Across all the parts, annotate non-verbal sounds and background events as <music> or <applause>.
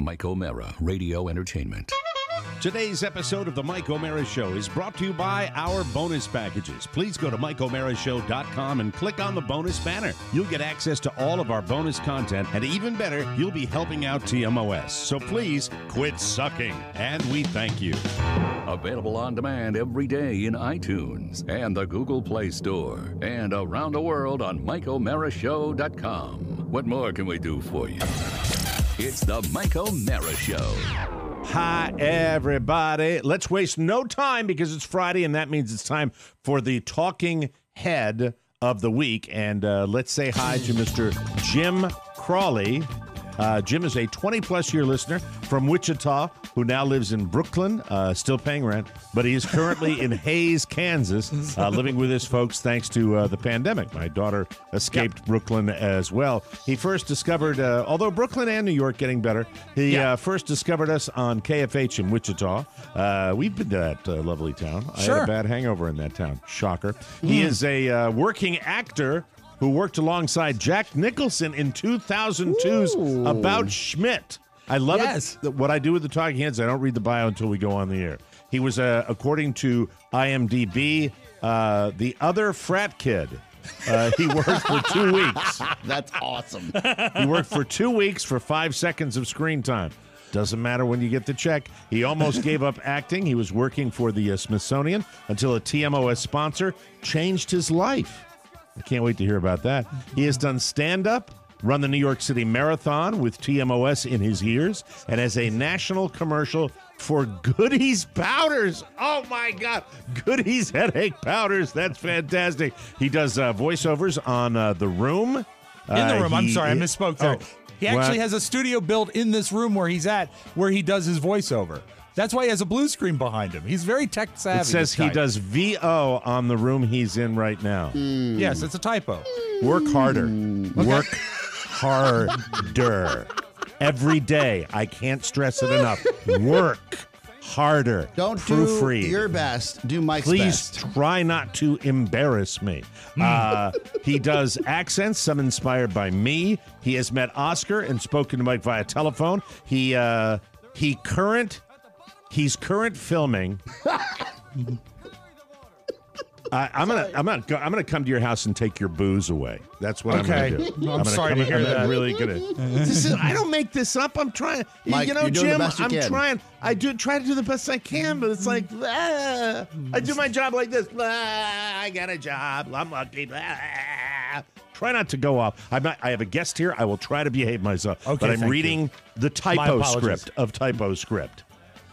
Mike O'Meara, Radio Entertainment. Today's episode of the Mike O'Meara Show is brought to you by our bonus packages. Please go to MikeO'MearaShow.com and click on the bonus banner. You'll get access to all of our bonus content, and even better, you'll be helping out TMOS. So please quit sucking, and we thank you. Available on demand every day in iTunes and the Google Play Store and around the world on MikeO'MearaShow.com. What more can we do for you? It's the Mike O'Meara Show. Hi, everybody. Let's waste no time because it's Friday, and that means it's time for the talking head of the week. And uh, let's say hi to Mr. Jim Crawley. Uh, Jim is a 20 plus year listener from Wichita who now lives in Brooklyn, uh, still paying rent, but he is currently in <laughs> Hays, Kansas, uh, living with his folks thanks to uh, the pandemic. My daughter escaped Brooklyn as well. He first discovered, uh, although Brooklyn and New York getting better, he uh, first discovered us on KFH in Wichita. Uh, we've been to that uh, lovely town. I had a bad hangover in that town. Shocker. He is a uh, working actor who worked alongside Jack Nicholson in 2002's About Schmidt. I love Yes. it. that What I do with the Talking Heads, I don't read the bio until we go on the air. He was, uh, according to IMDb, uh, the other frat kid. Uh, he worked for two <laughs> weeks. That's awesome. He worked for two weeks for five seconds of screen time. Doesn't matter when you get the check. He almost <laughs> gave up acting. He was working for the uh, Smithsonian until a TMOS sponsor changed his life. I can't wait to hear about that. He has done stand up, run the New York City Marathon with TMOS in his ears, and as a national commercial for Goody's Powders. Oh my God. Goody's Headache Powders. That's fantastic. He does uh, voiceovers on uh, The Room. In the Uh, room. I'm sorry, I misspoke there. Oh, he actually what? has a studio built in this room where he's at, where he does his voiceover. That's why he has a blue screen behind him. He's very tech savvy. It says he does VO on the room he's in right now. Yes, it's a typo. Work harder. Work harder. Every day. I can't stress it enough. Work harder. Don't Proofread. do your best. Do Mike's Please best. try not to embarrass me. Uh, he does accents, some inspired by me. He has met Oscar and spoken to Mike via telephone. He uh, he current he's current filming. <laughs> I, I'm gonna, I'm gonna, go, I'm gonna come to your house and take your booze away. That's what Okay. I'm gonna do. <laughs> I'm gonna sorry come to hear I'm that. really gonna. <laughs> This is, I don't make this up. I'm trying. Mike, you know, you're doing the Jim, best you I'm can. trying. I do try to do the best I can, but it's like ah, I do my job like this. Ah, I got a job. I'm lucky. Ah. Try not to go off. I'm not, I have a guest here. I will try to behave myself. Okay, but I'm thank you. reading the typo script of typo script.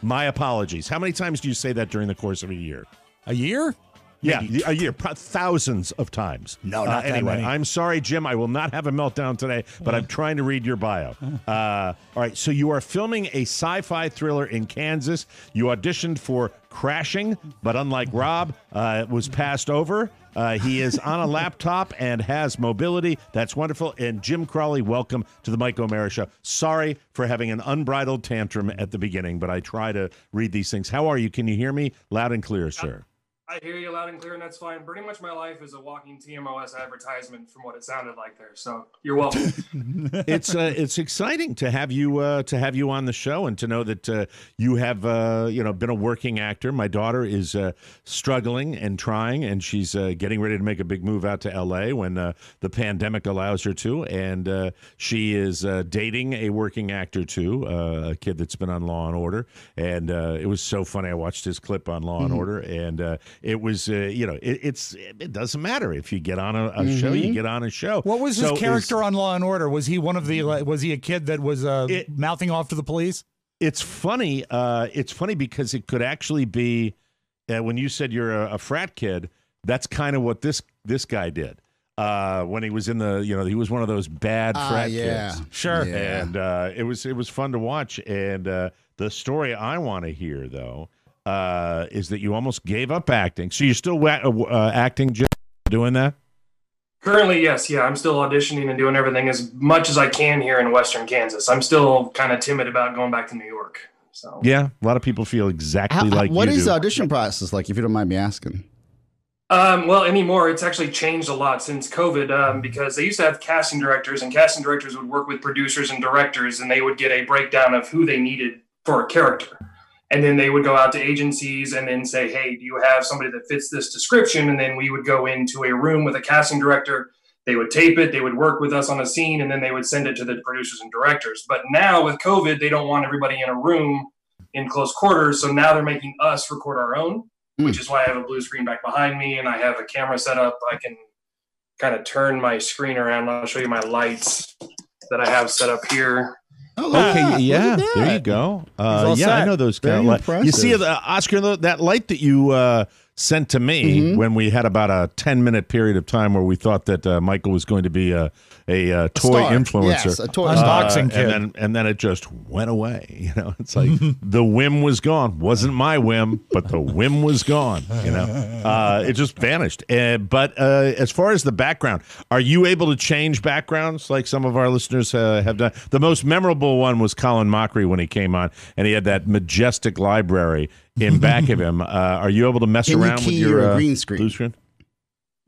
My apologies. How many times do you say that during the course of a year? A year? Yeah, a year, thousands of times. No, Uh, not that anyway, many. I'm sorry, Jim. I will not have a meltdown today, but I'm trying to read your bio. Uh, all right, so you are filming a sci-fi thriller in Kansas. You auditioned for Crashing, but unlike Rob, uh, it was passed over. Uh, he is on a laptop and has mobility. That's wonderful. And Jim Crawley, welcome to the Mike O'Meara Show. Sorry for having an unbridled tantrum at the beginning, but I try to read these things. How are you? Can you hear me loud and clear, sir? I hear you loud and clear, and that's fine. Pretty much my life is a walking TMOS advertisement from what it sounded like there. So you're welcome. <laughs> it's uh, it's exciting to have you uh, to have you on the show and to know that uh, you have uh, you know been a working actor. My daughter is uh, struggling and trying, and she's uh, getting ready to make a big move out to L.A. when uh, the pandemic allows her to, and uh, she is uh, dating a working actor too, uh, a kid that's been on Law and Order, and uh, it was so funny. I watched his clip on Law and Order, and uh, it was uh, you know it, it's it doesn't matter if you get on a, a show, you get on a show. What was So his is- character on Law and Order? Was he one of the? like, Was he a kid that was uh, It- mouthing off to the police? it's funny. Uh, it's funny because it could actually be uh, when you said you're a, a frat kid. That's kind of what this this guy did uh, when he was in the. You know, he was one of those bad Ah, frat yeah. kids. Sure. Yeah. And uh, it was it was fun to watch. And uh, the story I want to hear though uh, is that you almost gave up acting. So you're still wa- uh, acting, Jim, doing that. Currently, yes, yeah, I'm still auditioning and doing everything as much as I can here in Western Kansas. I'm still kind of timid about going back to New York. So Yeah, a lot of people feel exactly How, like what you is do. the audition process like, if you don't mind me asking? Um, well, anymore, it's actually changed a lot since COVID um, because they used to have casting directors, and casting directors would work with producers and directors, and they would get a breakdown of who they needed for a character. And then they would go out to agencies and then say, Hey, do you have somebody that fits this description? And then we would go into a room with a casting director. They would tape it, they would work with us on a scene, and then they would send it to the producers and directors. But now with COVID, they don't want everybody in a room in close quarters. So now they're making us record our own hmm. which is why I have a blue screen back behind me and I have a camera set up. I can kind of turn my screen around. I'll show you my lights that I have set up here. Oh, Okay. Yeah, there you go. Uh, yeah, I know those Very kind of lights. You see, the, Oscar, that light that you uh, sent to me Mm-hmm. when we had about a ten minute period of time where we thought that uh, Michael was going to be a a, uh toy star. influencer, Yes, a toy Uh, kid. and then and then it just went away. <laughs> You know, it's like <laughs> the whim was gone. wasn't my whim, but the whim was gone. You know, <laughs> uh, it just vanished. Uh, but uh, as far as the background, are you able to change backgrounds like some of our listeners uh, have done? The most memorable one was Colin Mockery when he came on, and he had that majestic library in back of him. Uh, are you able to mess Can you around with your your green screen? blue screen?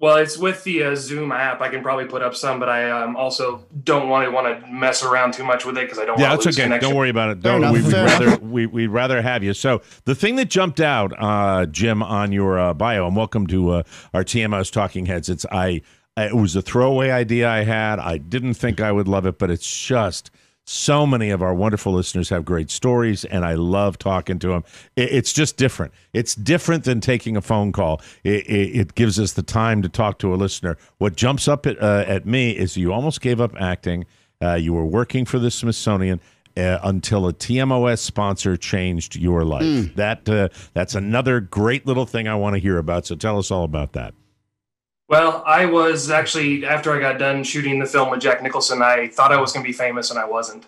Well, it's with the uh, Zoom app. I can probably put up some, but I um, also don't want to want to mess around too much with it because I don't Yeah, that's lose okay. connection. Don't worry about it. Don't. enough, we, would rather we, we'd rather have you. So the thing that jumped out, uh, Jim, on your uh, bio, and welcome to uh, our TMOS Talking Heads. It's I. It was a throwaway idea I had. I didn't think I would love it, but it's just so many of our wonderful listeners have great stories, and I love talking to them. It's just different. It's different than taking a phone call. It, it, it gives us the time to talk to a listener. What jumps up at, uh, at me is you almost gave up acting. Uh, you were working for the Smithsonian. Uh, until a TMOS sponsor changed your life. That uh, that's another great little thing I want to hear about. So tell us all about that. Well, I was actually after I got done shooting the film with Jack Nicholson, I thought I was going to be famous, and I wasn't.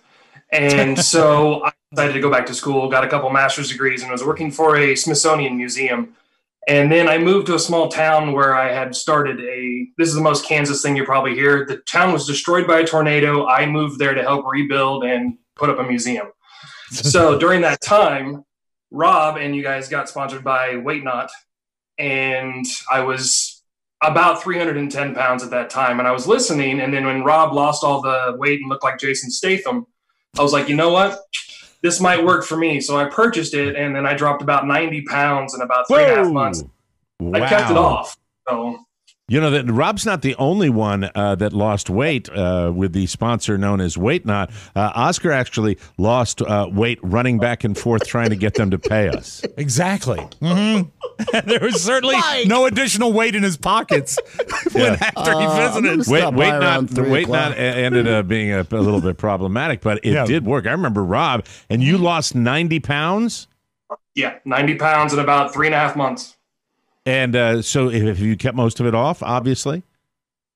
And <laughs> so I decided to go back to school, got a couple master's degrees, and was working for a Smithsonian museum. And then I moved to a small town where I had started a. This is the most Kansas thing you probably hear. The town was destroyed by a tornado. I moved there to help rebuild and put up a museum. so <laughs> during that time, Rob and you guys got sponsored by Weight Not, and I was about 310 pounds at that time. And I was listening. And then when Rob lost all the weight and looked like Jason Statham, I was like, you know what? This might work for me. So I purchased it. And then I dropped about 90 pounds in about three and a half months. I kept it off. So You know that Rob's not the only one uh, that lost weight uh, with the sponsor known as Weight Not. Uh, Oscar actually lost uh, weight running back and forth trying to get them to pay us. Exactly. hmm <laughs> there was certainly Mike! no additional weight in his pockets <laughs> when Yeah. after he Uh, I'm visited. gonna Weight, Stop weight by not the weight not ended up being a, a little bit problematic, but it Yeah. did work. I remember Rob, and you lost ninety pounds. yeah, 90 pounds in about three and a half months. And uh, so, if you kept most of it off, obviously.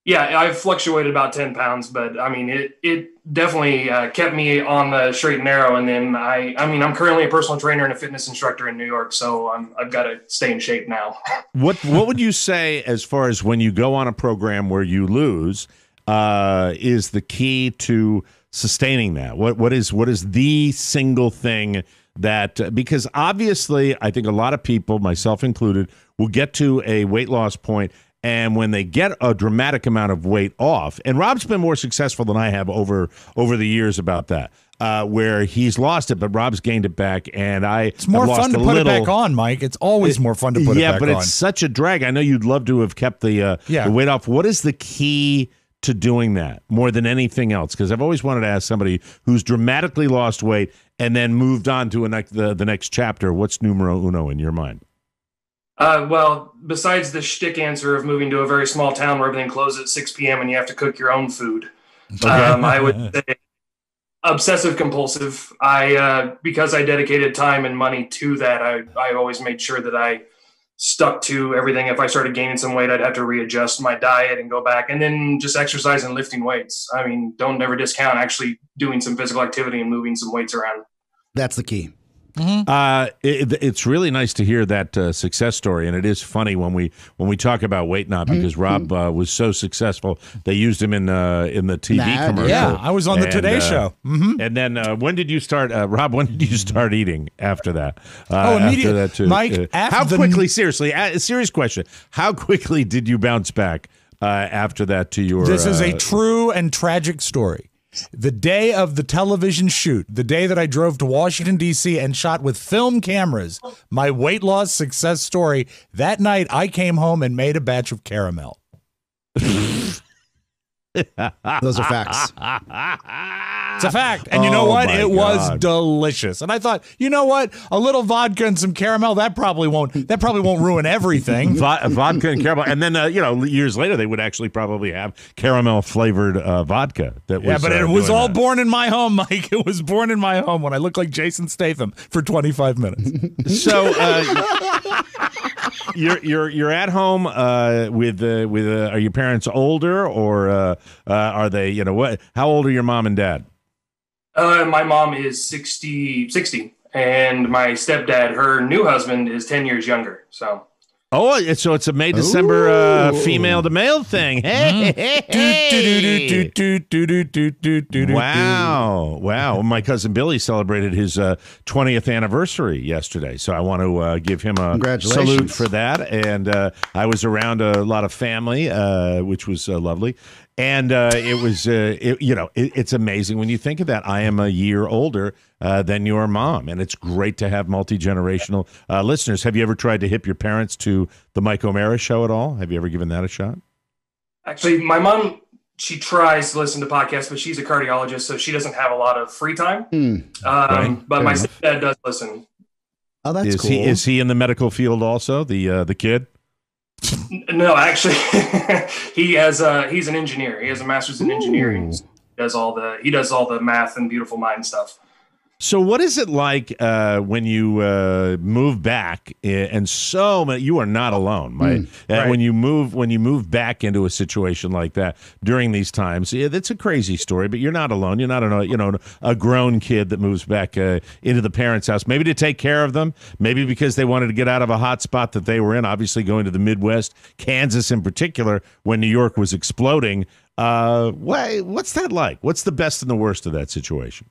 Yeah, I've fluctuated about 10 pounds, but I mean, it, it definitely uh, kept me on the straight and narrow. And then I, I mean, I'm currently a personal trainer and a fitness instructor in New York, so I'm, I've got to stay in shape now. <laughs> What What would you say as far as when you go on a program where you lose uh, is the key to sustaining that? What What is What is the single thing that because obviously I think a lot of people, myself included, will get to a weight loss. And when they get a dramatic amount of weight off, and Rob's been more successful than I have over over the years about that, uh, where he's lost it, but Rob's gained it back, and I It's more fun to put little, it back on, Mike. It's always more fun to put yeah, it back but it's such a drag. I know you'd love to have kept the uh, Yeah. the weight off. What is the key to doing that more than anything else? Because I've always wanted to ask somebody who's dramatically lost weight and then moved on to a next the, the next chapter. What's numero uno in your mind? Uh, well, besides the shtick answer of moving to a very small town where everything closes at 6 p.m. and you have to cook your own food, <laughs> um, I would say obsessive compulsive. I uh, because I dedicated time and money to that. I I always made sure that I stuck to everything. If I started gaining some weight, I'd have to readjust my diet and go back, and then just exercise and lifting weights. I mean, don't ever discount actually doing some physical activity and moving some weights around. That's the key. Uh, it, it's really nice to hear that uh, success story, and it is funny when we when we talk about Weight Not because Rob uh, was so successful. They used him in uh, in the TV Nah, commercial. Yeah, I was on the And, Today uh, Show. hmm And then uh, when did you start, uh, Rob? When did you start eating after that? Uh, Oh, immediately, After that too. Mike, Uh, how the- quickly? Seriously, a serious question. How quickly did you bounce back uh, after that to your? This is a true and tragic story. The day of the television shoot, the day that I drove to Washington, D.C. and shot with film cameras my weight loss success story, that night I came home and made a batch of caramel. <laughs> Those are facts. <laughs> It's a fact. And you know Oh, what? my It was delicious. And I thought, you know what? A little vodka and some caramel, that probably won't that probably won't ruin everything. <laughs> Vo- vodka and caramel, and then uh, you know years later they would actually probably have caramel flavored uh, vodka. That was, Yeah, but uh, it was all that. born in my home, <laughs> Mike. It was born in my home when I looked like Jason Statham for 25 minutes. <laughs> So uh, you're you're you're at home uh, with uh, with uh, are your parents older or uh, uh, are they you know what? How old are your mom and dad? Uh, my mom is 60, 60, and my stepdad, her new husband, is 10 years younger. So Oh, so it's a May December uh, female to male thing. Hey, hey, hey. Wow. Wow. Wow. My cousin Billy celebrated his uh, 20th anniversary yesterday. So I want to uh, give him a salute for that. And uh, I was around a lot of family, uh, which was uh, lovely. And uh, it was, uh, it, you know, it, it's amazing when you think of that. I am a year older uh, than your mom, and it's great to have multi generational uh, listeners. Have you ever tried to hip your parents to the Mike O'Meara show at all? Have you ever given that a shot? actually, my mom, she tries to listen to podcasts, but she's a cardiologist, so she doesn't have a lot of free time. Hmm. Um, Right. But Fair my enough. stepdad does listen. Oh, that's is cool. he is he in the medical field also? The uh, the kid. No, actually, <laughs> he has. Uh, he's an engineer. He has a master's in engineering. Ooh. He does all the he does all the math and beautiful mind stuff. So, what is it like uh, when you uh, move back? eh, And so many, you are not alone. My, uh, Right. When you move, when you move back into a situation like that during these times, yeah, that's a crazy story. But you're not alone. You're not a you know a grown kid that moves back uh, into the parents' house, maybe to take care of them, maybe because they wanted to get out of a hot spot that they were in. Obviously, going to the Midwest, Kansas in particular, when New York was exploding. Uh, what, what's that like? What's the best and the worst of that situation?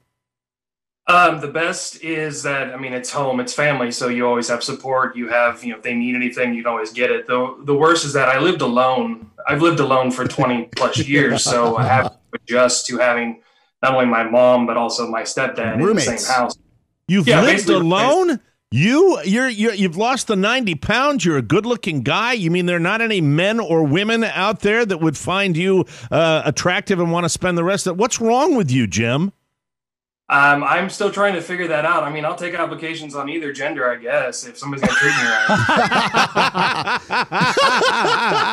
Um, the best is that I mean it's home, it's family, so you always have support. You have you know if they need anything, you can always get it. The the worst is that I lived alone. I've lived alone for twenty plus <laughs> years, so I have to adjust to having not only my mom but also my stepdad in the same house. You've Yeah, lived alone. You, you're, you're, you've lost the ninety pounds. You're a good-looking guy. You mean there are not any men or women out there that would find you uh, attractive and want to spend the rest of? What's wrong with you, Jim? Um, I'm still trying to figure that out. I mean, I'll take applications on either gender, I guess, if somebody's gonna treat me right.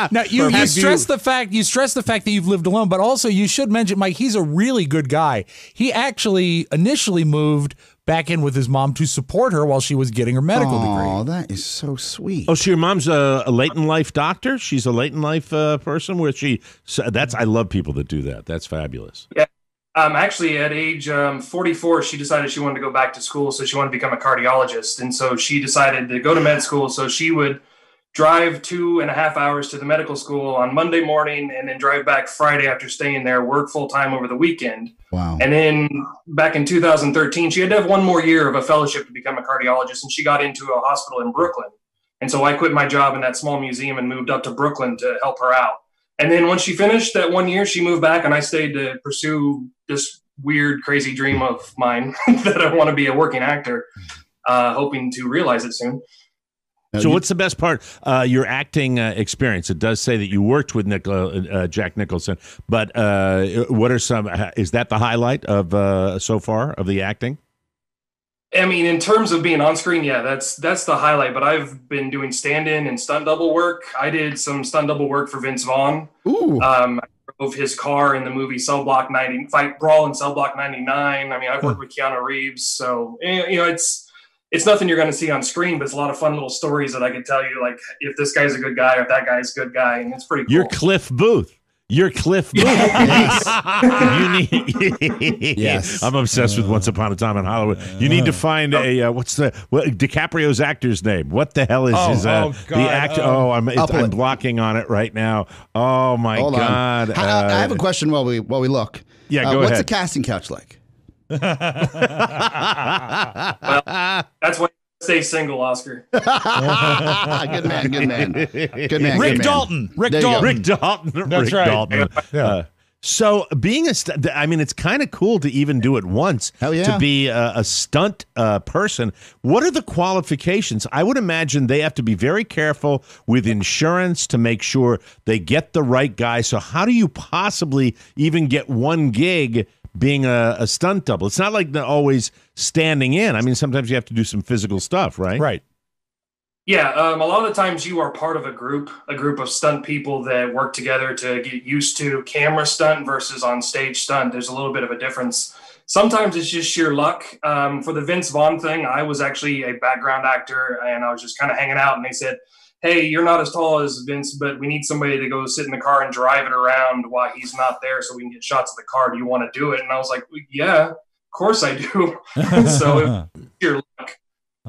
<laughs> Now you, you stress you- the fact you stress the fact that you've lived alone, but also you should mention Mike. He's a really good guy. He actually initially moved back in with his mom to support her while she was getting her medical Oh, degree. Oh, that is so sweet. oh, so your mom's a, a late in life doctor. She's a late in life uh, person. Where she? So that's I love people that do that. That's fabulous. Um, actually, at age um, 44, she decided she wanted to go back to school, so she wanted to become a cardiologist, and so she decided to go to med school. So she would drive two and a half hours to the medical school on Monday morning, and then drive back Friday after staying there, work full time over the weekend. Wow. And then back in 2013, she had to have one more year of a fellowship to become a cardiologist, and she got into a hospital in Brooklyn. And so I quit my job in that small museum and moved up to Brooklyn to help her out. And then once she finished that one year, she moved back, and I stayed to pursue this weird, crazy dream of mine <laughs> that I want to be a working actor, uh, hoping to realize it soon. So what's the best part? Uh, your acting uh, experience. It does say that you worked with Nic- uh, uh, Jack Nicholson, but uh, what are some? Is that the highlight of uh, so far of the acting? I mean, in terms of being on screen, yeah, that's that's the highlight. But I've been doing stand-in and stunt double work. I did some stunt double work for Vince Vaughn. Ooh. Um, I drove his car in the movie Cell Block 90, Fight Brawl in Cell Block 99. I mean, I've worked with Keanu Reeves. So, you know, it's it's nothing you're going to see on screen, but it's a lot of fun little stories that I could tell you, like if this guy's a good guy or if that guy's a good guy. And it's pretty cool. You're Cliff Booth. You're Cliff <laughs> Booth. <laughs> you need. <laughs> Yes. I'm obsessed with Once Upon a Time in Hollywood. You need to find a uh, what's the what, DiCaprio's actor's name? What the hell is Oh, his uh, oh, the actor? oh. Oh, I'm it's, I'll pull I'm blocking on it right now. Oh my Hold God! on. I, I have Uh, a question while we while we look. Yeah, Uh, go what's ahead. the casting couch like? Well, that's why you stay single, Oscar. <laughs> good man, good man, good man. Rick good man. Dalton. Rick There go. Dalton. Rick Dalton. That's Rick right. Dalton. Yeah. Uh, so being a st- I mean, it's kind of cool to even do it once. Hell yeah. To be a, a stunt uh, person. What are the qualifications? I would imagine they have to be very careful with insurance to make sure they get the right guy. So how do you possibly even get one gig? Being a, a stunt double, it's not like they're always standing in. I mean, sometimes you have to do some physical stuff, right? Right. Yeah, um, a lot of the times you are part of a group, a group of stunt people that work together to get used to camera stunt versus on stage stunt. There's a little bit of a difference. Sometimes it's just sheer luck. Um, for the Vince Vaughn thing, I was actually a background actor and I was just kind of hanging out, and they said, Hey, you're not as tall as Vince, but we need somebody to go sit in the car and drive it around while he's not there so we can get shots of the car. Do you want to do it? And I was like, Yeah, of course I do. <laughs> so it's <laughs> sheer luck.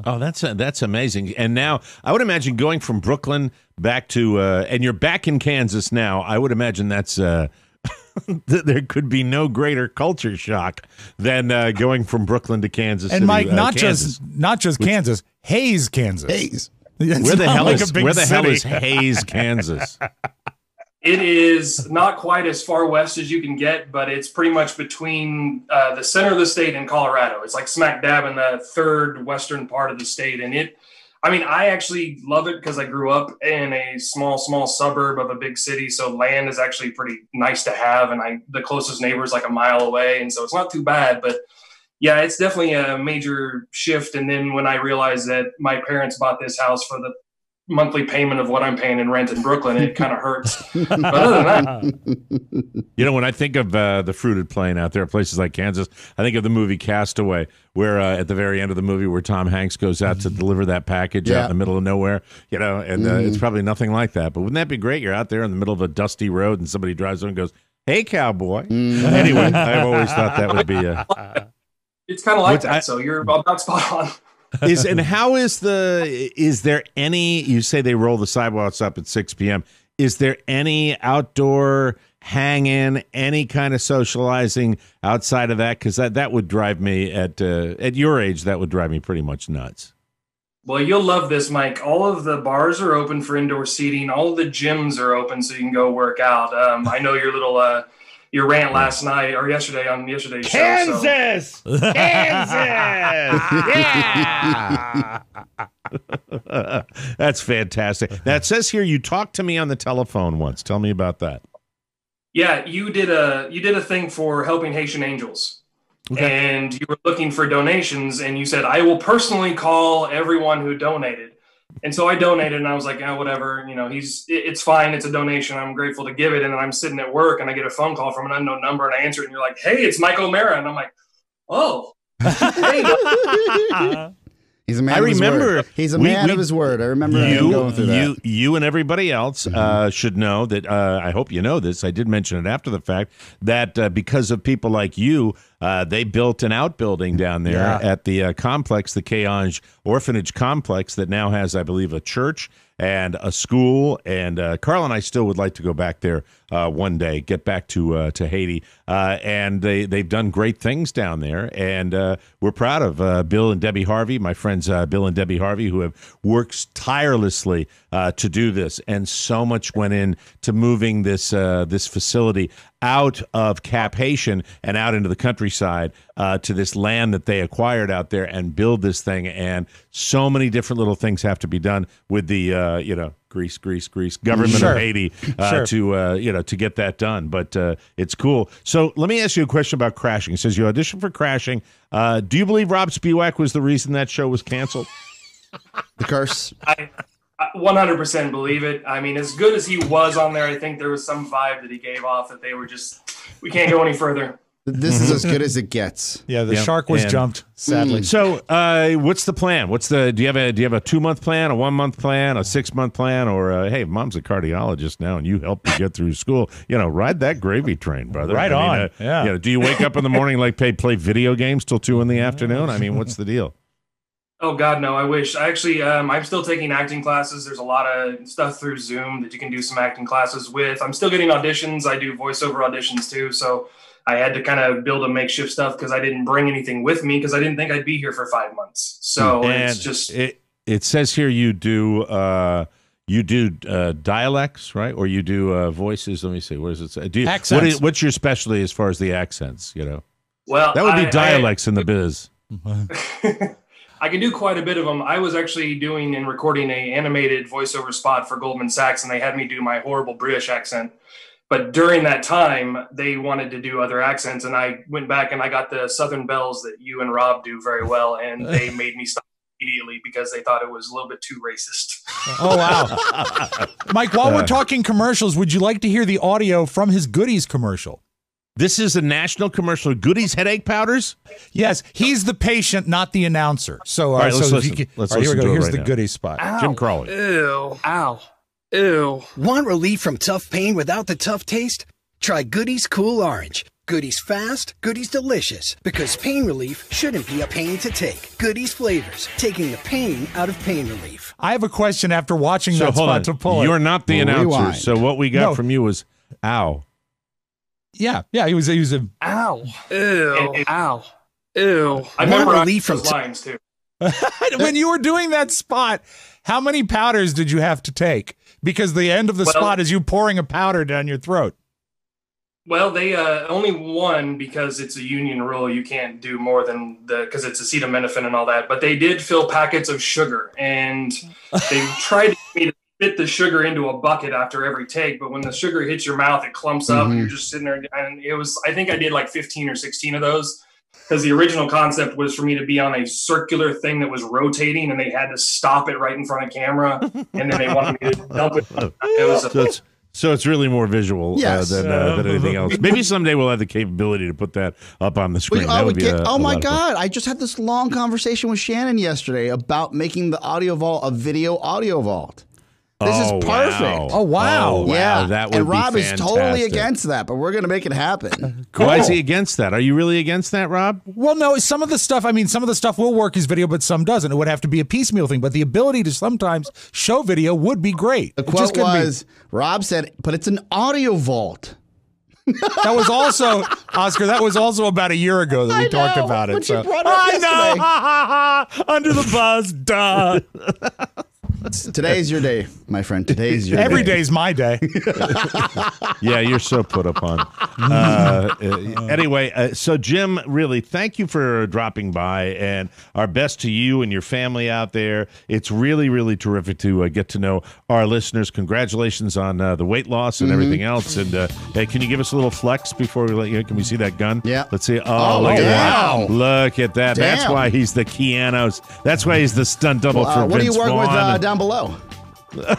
Oh, that's that's amazing. And now I would imagine going from Brooklyn back to uh, and you're back in Kansas now. I would imagine that's uh, <laughs> that there could be no greater culture shock than uh, going from Brooklyn to Kansas. and City, Mike, uh, not Kansas. just not just Kansas, Hays, Kansas. Hays. It's where the hell like is a where the hell is Hays, <laughs> Kansas? It is not quite as far west as you can get, but it's pretty much between uh, the center of the state and Colorado. It's like smack dab in the third western part of the state. And it, I mean, I actually love it because I grew up in a small, small suburb of a big city. So land is actually pretty nice to have. And I, the closest neighbor is like a mile away. And so it's not too bad. But yeah, it's definitely a major shift. And then when I realized that my parents bought this house for the monthly payment of what I'm paying in rent in Brooklyn, it kind of hurts. But other than that, <laughs> You know, when I think of uh, the fruited plain out there, places like Kansas, I think of the movie Castaway, where uh, at the very end of the movie, where Tom Hanks goes out to deliver that package out in the middle of nowhere, you know, and uh, it's probably nothing like that. But wouldn't that be great? You're out there in the middle of a dusty road, and somebody drives over and goes, "Hey, cowboy." Anyway, I've always thought that would be uh, <laughs> it's kind of like What's- that. I- so you're about spot on. <laughs> is and how is the is there any you say they roll the sidewalks up at 6 p.m is there any outdoor hang in any kind of socializing outside of that because that, that would drive me at uh, at your age that would drive me pretty much nuts Well, you'll love this, Mike. All of the bars are open for indoor seating. All of the gyms are open, so you can go work out. Um, I know your little uh, your rant last night or yesterday on yesterday's show. so- kansas! <laughs> Kansas! Yeah! <laughs> That's fantastic. Now it says here you talked to me on the telephone once. Tell me about that. Yeah, you did a you did a thing for helping Haitian Angels. And you were looking for donations and you said, I will personally call everyone who donated. And so I donated and I was like, oh, whatever, you know, he's it- it's fine, it's a donation. I'm grateful to give it. And then I'm sitting at work and I get a phone call from an unknown number and I answer it and you're like, Hey, it's Mike O'Meara. And I'm like, Oh, hey, <laughs> <laughs> He's a man. I of his remember word. He's a we- man we- of his word. I remember him you, going through that. Mm-hmm. you, you, and everybody else uh, should know that. Uh, I hope you know this. I did mention it after the fact that uh, because of people like you, uh, they built an outbuilding down there Yeah. at the uh, complex, the Keonge Orphanage Complex, that now has, I believe, a church and a school. And uh, Carl and I still would like to go back there uh, one day, get back to uh, to Haiti. Uh, and they they've done great things down there, and uh, we're proud of uh, Bill and Debbie Harvey, my friends uh, Bill and Debbie Harvey, who have worked tirelessly uh, to do this, and so much went in to moving this uh, this facility out of Cap-Haïtien and out into the countryside uh, to this land that they acquired out there and build this thing. And so many different little things have to be done with the uh, you know Greece, Greece, Greece government Sure. of Haiti uh, Sure. to uh, you know to get that done. But uh, it's cool. So let me ask you a question about Crashing. It says you auditioned for Crashing. Uh, do you believe Rob Spiewak was the reason that show was canceled? <laughs> the curse. I I 100% believe it. I mean, as good as he was on there, I think there was some vibe that he gave off that they were just, we can't go any further. This is as good as it gets. Yeah, the Yeah, shark was and- jumped. Sadly, So, uh, what's the plan? What's the do you have a do you have a two month plan, a one month plan, a six month plan, or uh, hey, mom's a cardiologist now, and you help me get through school? You know, ride that gravy train, brother. Right I mean, on. uh, Yeah. You know, do you wake up in the morning like play play video games till two in the afternoon? I mean, what's the deal? Oh God, no! I wish. I actually, um, I'm still taking acting classes. There's a lot of stuff through Zoom that you can do some acting classes with. I'm still getting auditions. I do voiceover auditions too. So I had to kind of build a makeshift stuff because I didn't bring anything with me because I didn't think I'd be here for five months. So and it's just it it says here you do uh you do uh, dialects, right? Or you do uh, voices. Let me see. What does it say? Do you, Accents. is, what's your specialty as far as the accents? You know, well. that would be I- I- dialects in the biz. <laughs> <laughs> I can do quite a bit of them. I was actually doing and recording a animated voiceover spot for Goldman Sachs, and they had me do my horrible British accent. But during that time, they wanted to do other accents, and I went back and I got the Southern belles that you and Rob do very well, and <laughs> they made me stop immediately because they thought it was a little bit too racist. oh wow, Mike. While we're <laughs> talking commercials, would you like to hear the audio from his Goody's commercial? This is a national commercial. Goody's headache powders. Yes, he's the patient, not the announcer. So, uh, All right, so let's if listen. can- Let's all right, here we go. Here's right the now. Goody's spot. Jim Crawley. Ew. Ow. Ew. Want relief from tough pain without the tough taste? Try Goody's Cool Orange. Goody's fast, Goody's delicious. Because pain relief shouldn't be a pain to take. Goody's flavors, taking the pain out of pain relief. I have a question after watching So that spot on. to pull. You're not the announcer. Rewind. So what we got No. from you was ow. Yeah, yeah. He was. He was a. Ow. Ew. Ow. Ew. I remember relief from lines too. <laughs> when you were doing that spot, how many powders did you have to take? Because the end of the Well- spot is you pouring a powder down your throat. Well, they uh, only one because it's a union rule. You can't do more than the because it's acetaminophen and all that. But they did fill packets of sugar, and <laughs> they tried to get me to fit the sugar into a bucket after every take. But when the sugar hits your mouth, it clumps up, and you're just sitting there. And it was I think I did like 15 or 16 of those because the original concept was for me to be on a circular thing that was rotating, and they had to stop it right in front of camera, and then they wanted me to dump it. It was a So it's so it's really more visual Yes. uh, than, uh, than anything else. Maybe someday we'll have the capability to put that up on the screen. Well, that oh, would get- a- oh a my lot of fun. God. I just had this long conversation with Shannon yesterday about making the audio vault a video audio vault. This Oh, is perfect. Wow. Oh, wow. Oh, wow. Yeah. That would and be Rob is totally against that, but we're going to make it happen. <laughs> Why is he against that? Are you really against that, Rob? Well, no, some of the stuff, I mean, some of the stuff will work as video, but some doesn't. It would have to be a piecemeal thing. But the ability to sometimes show video would be great. The It just quote couldn't be- was Rob said, but it's an audio vault. that was also, Oscar, that was also about a year ago that we I talked know, about it. but you so- brought it up I yesterday. know. Ha, ha, ha. Under the buzz. Duh. <laughs> Today's your day, my friend. Today's your Every day. day's my day. <laughs> Yeah, you're so put upon. <laughs> Uh, uh, anyway, uh, so Jim, really, thank you for dropping by, and our best to you and your family out there. It's really, really terrific to uh, get to know our listeners. Congratulations on uh, the weight loss and everything else. And uh, hey, can you give us a little flex before we let you? Can we see that gun? Yeah. Let's see. Oh, Oh, look at wow. that! Look at that. That's why he's the Keanos. That's why he's the stunt double Uh, for what do you Vince work with Vaughn. uh, down below? <laughs>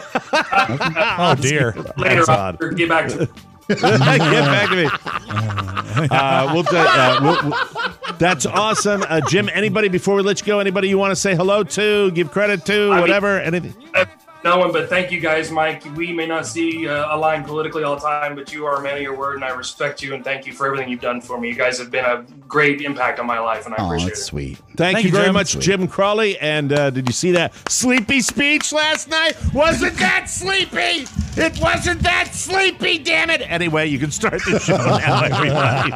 Oh, dear. later That's on. odd. Get back to <laughs> Get back to me. Uh, we'll, do- uh, we'll, we'll- that's awesome, uh, Jim. Anybody before we let you go? Anybody you want to say hello to, give credit to, mean- whatever? Anything? No one, but thank you guys, Mike. We may not see uh, aligned politically all the time, but you are a man of your word, and I respect you and thank you for everything you've done for me. You guys have been a great impact on my life, and I Oh, appreciate that's it. sweet. Thank, Thank you you, very Jim. much, Jim Crawley. And uh, did you see that sleepy speech last night? Wasn't that sleepy? It wasn't that sleepy, damn it. Anyway, you can start the show now, <laughs> everybody.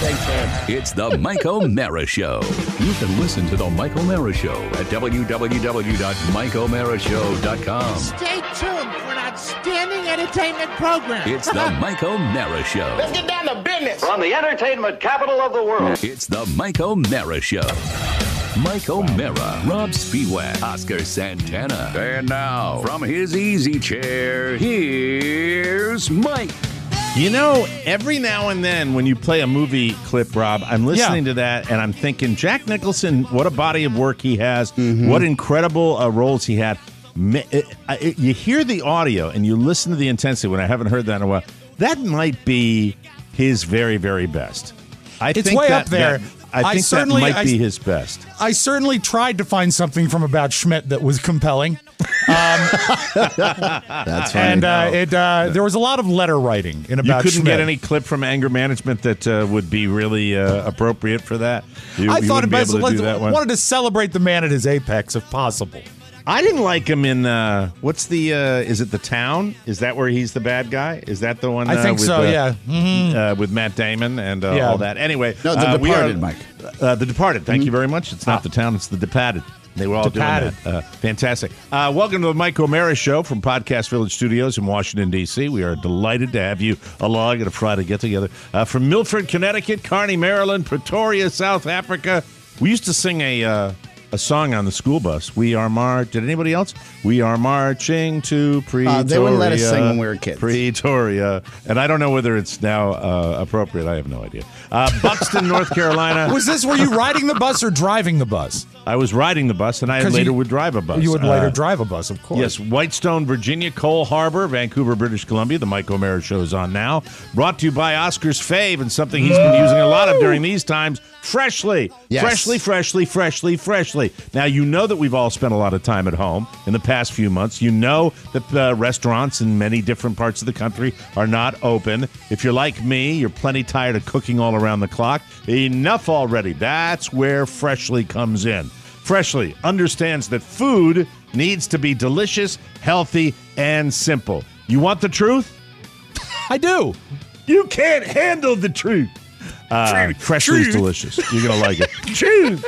Thanks, man. it's the Mike O'Meara Show. You can listen to the Mike O'Meara Show at www.mikeomearashow.com. Stay tuned for an outstanding entertainment program. It's the Mike O'Meara Show. Let's get down to business. From the entertainment capital of the world. It's the Mike O'Meara Show. Mike O'Meara, Rob Spiewak, Oscar Santana. And now, from his easy chair, here's Mike. You know, every now and then when you play a movie clip, Rob, I'm listening to that and I'm thinking, Jack Nicholson, what a body of work he has, what incredible uh, roles he had. Ma- it- it- you hear the audio and you listen to the intensity when I haven't heard that in a while. That might be his very, very best. I it's think way that- up there. that- I think that certainly, might I, be his best. I certainly tried to find something from about Schmidt that was compelling, <laughs> That's funny. and uh, it uh, there was a lot of letter writing in about. You about couldn't Schmidt. get any clip from anger management that uh, would be really uh, appropriate for that. You, I you thought wouldn't be about able to do that one. wanted to celebrate the man at his apex if possible. I didn't like him in uh, what's the uh, is it the town? Is that where he's the bad guy? Is that the one? I uh, think with, so, yeah. Mhm. uh, with Matt Damon and uh, Yeah. all that. Anyway, No, The uh, we Departed, are- Mike. Uh, the Departed. Thank you very much. It's not the town. It's the Departed. They were all Departed. doing that. Uh, fantastic. Uh, welcome to the Mike O'Meara Show from Podcast Village Studios in Washington, D.C. We are delighted to have you along at a Friday get together. Uh, from Milford, Connecticut, Kearney, Maryland, Pretoria, South Africa. We used to sing a. A song on the school bus. We are mar. Did anybody else? We are marching to Pretoria. Uh, they wouldn't let us sing when we were kids. Pretoria, and I don't know whether it's now uh, appropriate. I have no idea. Uh, Buxton, North Carolina. <laughs> Was this were you riding the bus or driving the bus? I was riding the bus, and I later you- would drive a bus. You would later Uh, drive a bus, of course. Yes, Whitestone, Virginia, Cole Harbor, Vancouver, British Columbia. The Mike O'Meara Show is on now. Brought to you by Oscar's Fave and something he's been using a lot of during these times Freshly. Yes. Freshly, freshly, freshly, freshly. Now, you know that we've all spent a lot of time at home in the past few months. You know that uh, restaurants in many different parts of the country are not open. If you're like me, you're plenty tired of cooking all around the clock. Enough already. That's where Freshly comes in. Freshly understands that food needs to be delicious, healthy, and simple. You want the truth? <laughs> I do. You can't handle the truth. Uh, Freshly's delicious. You're going to like it. <laughs> Truth.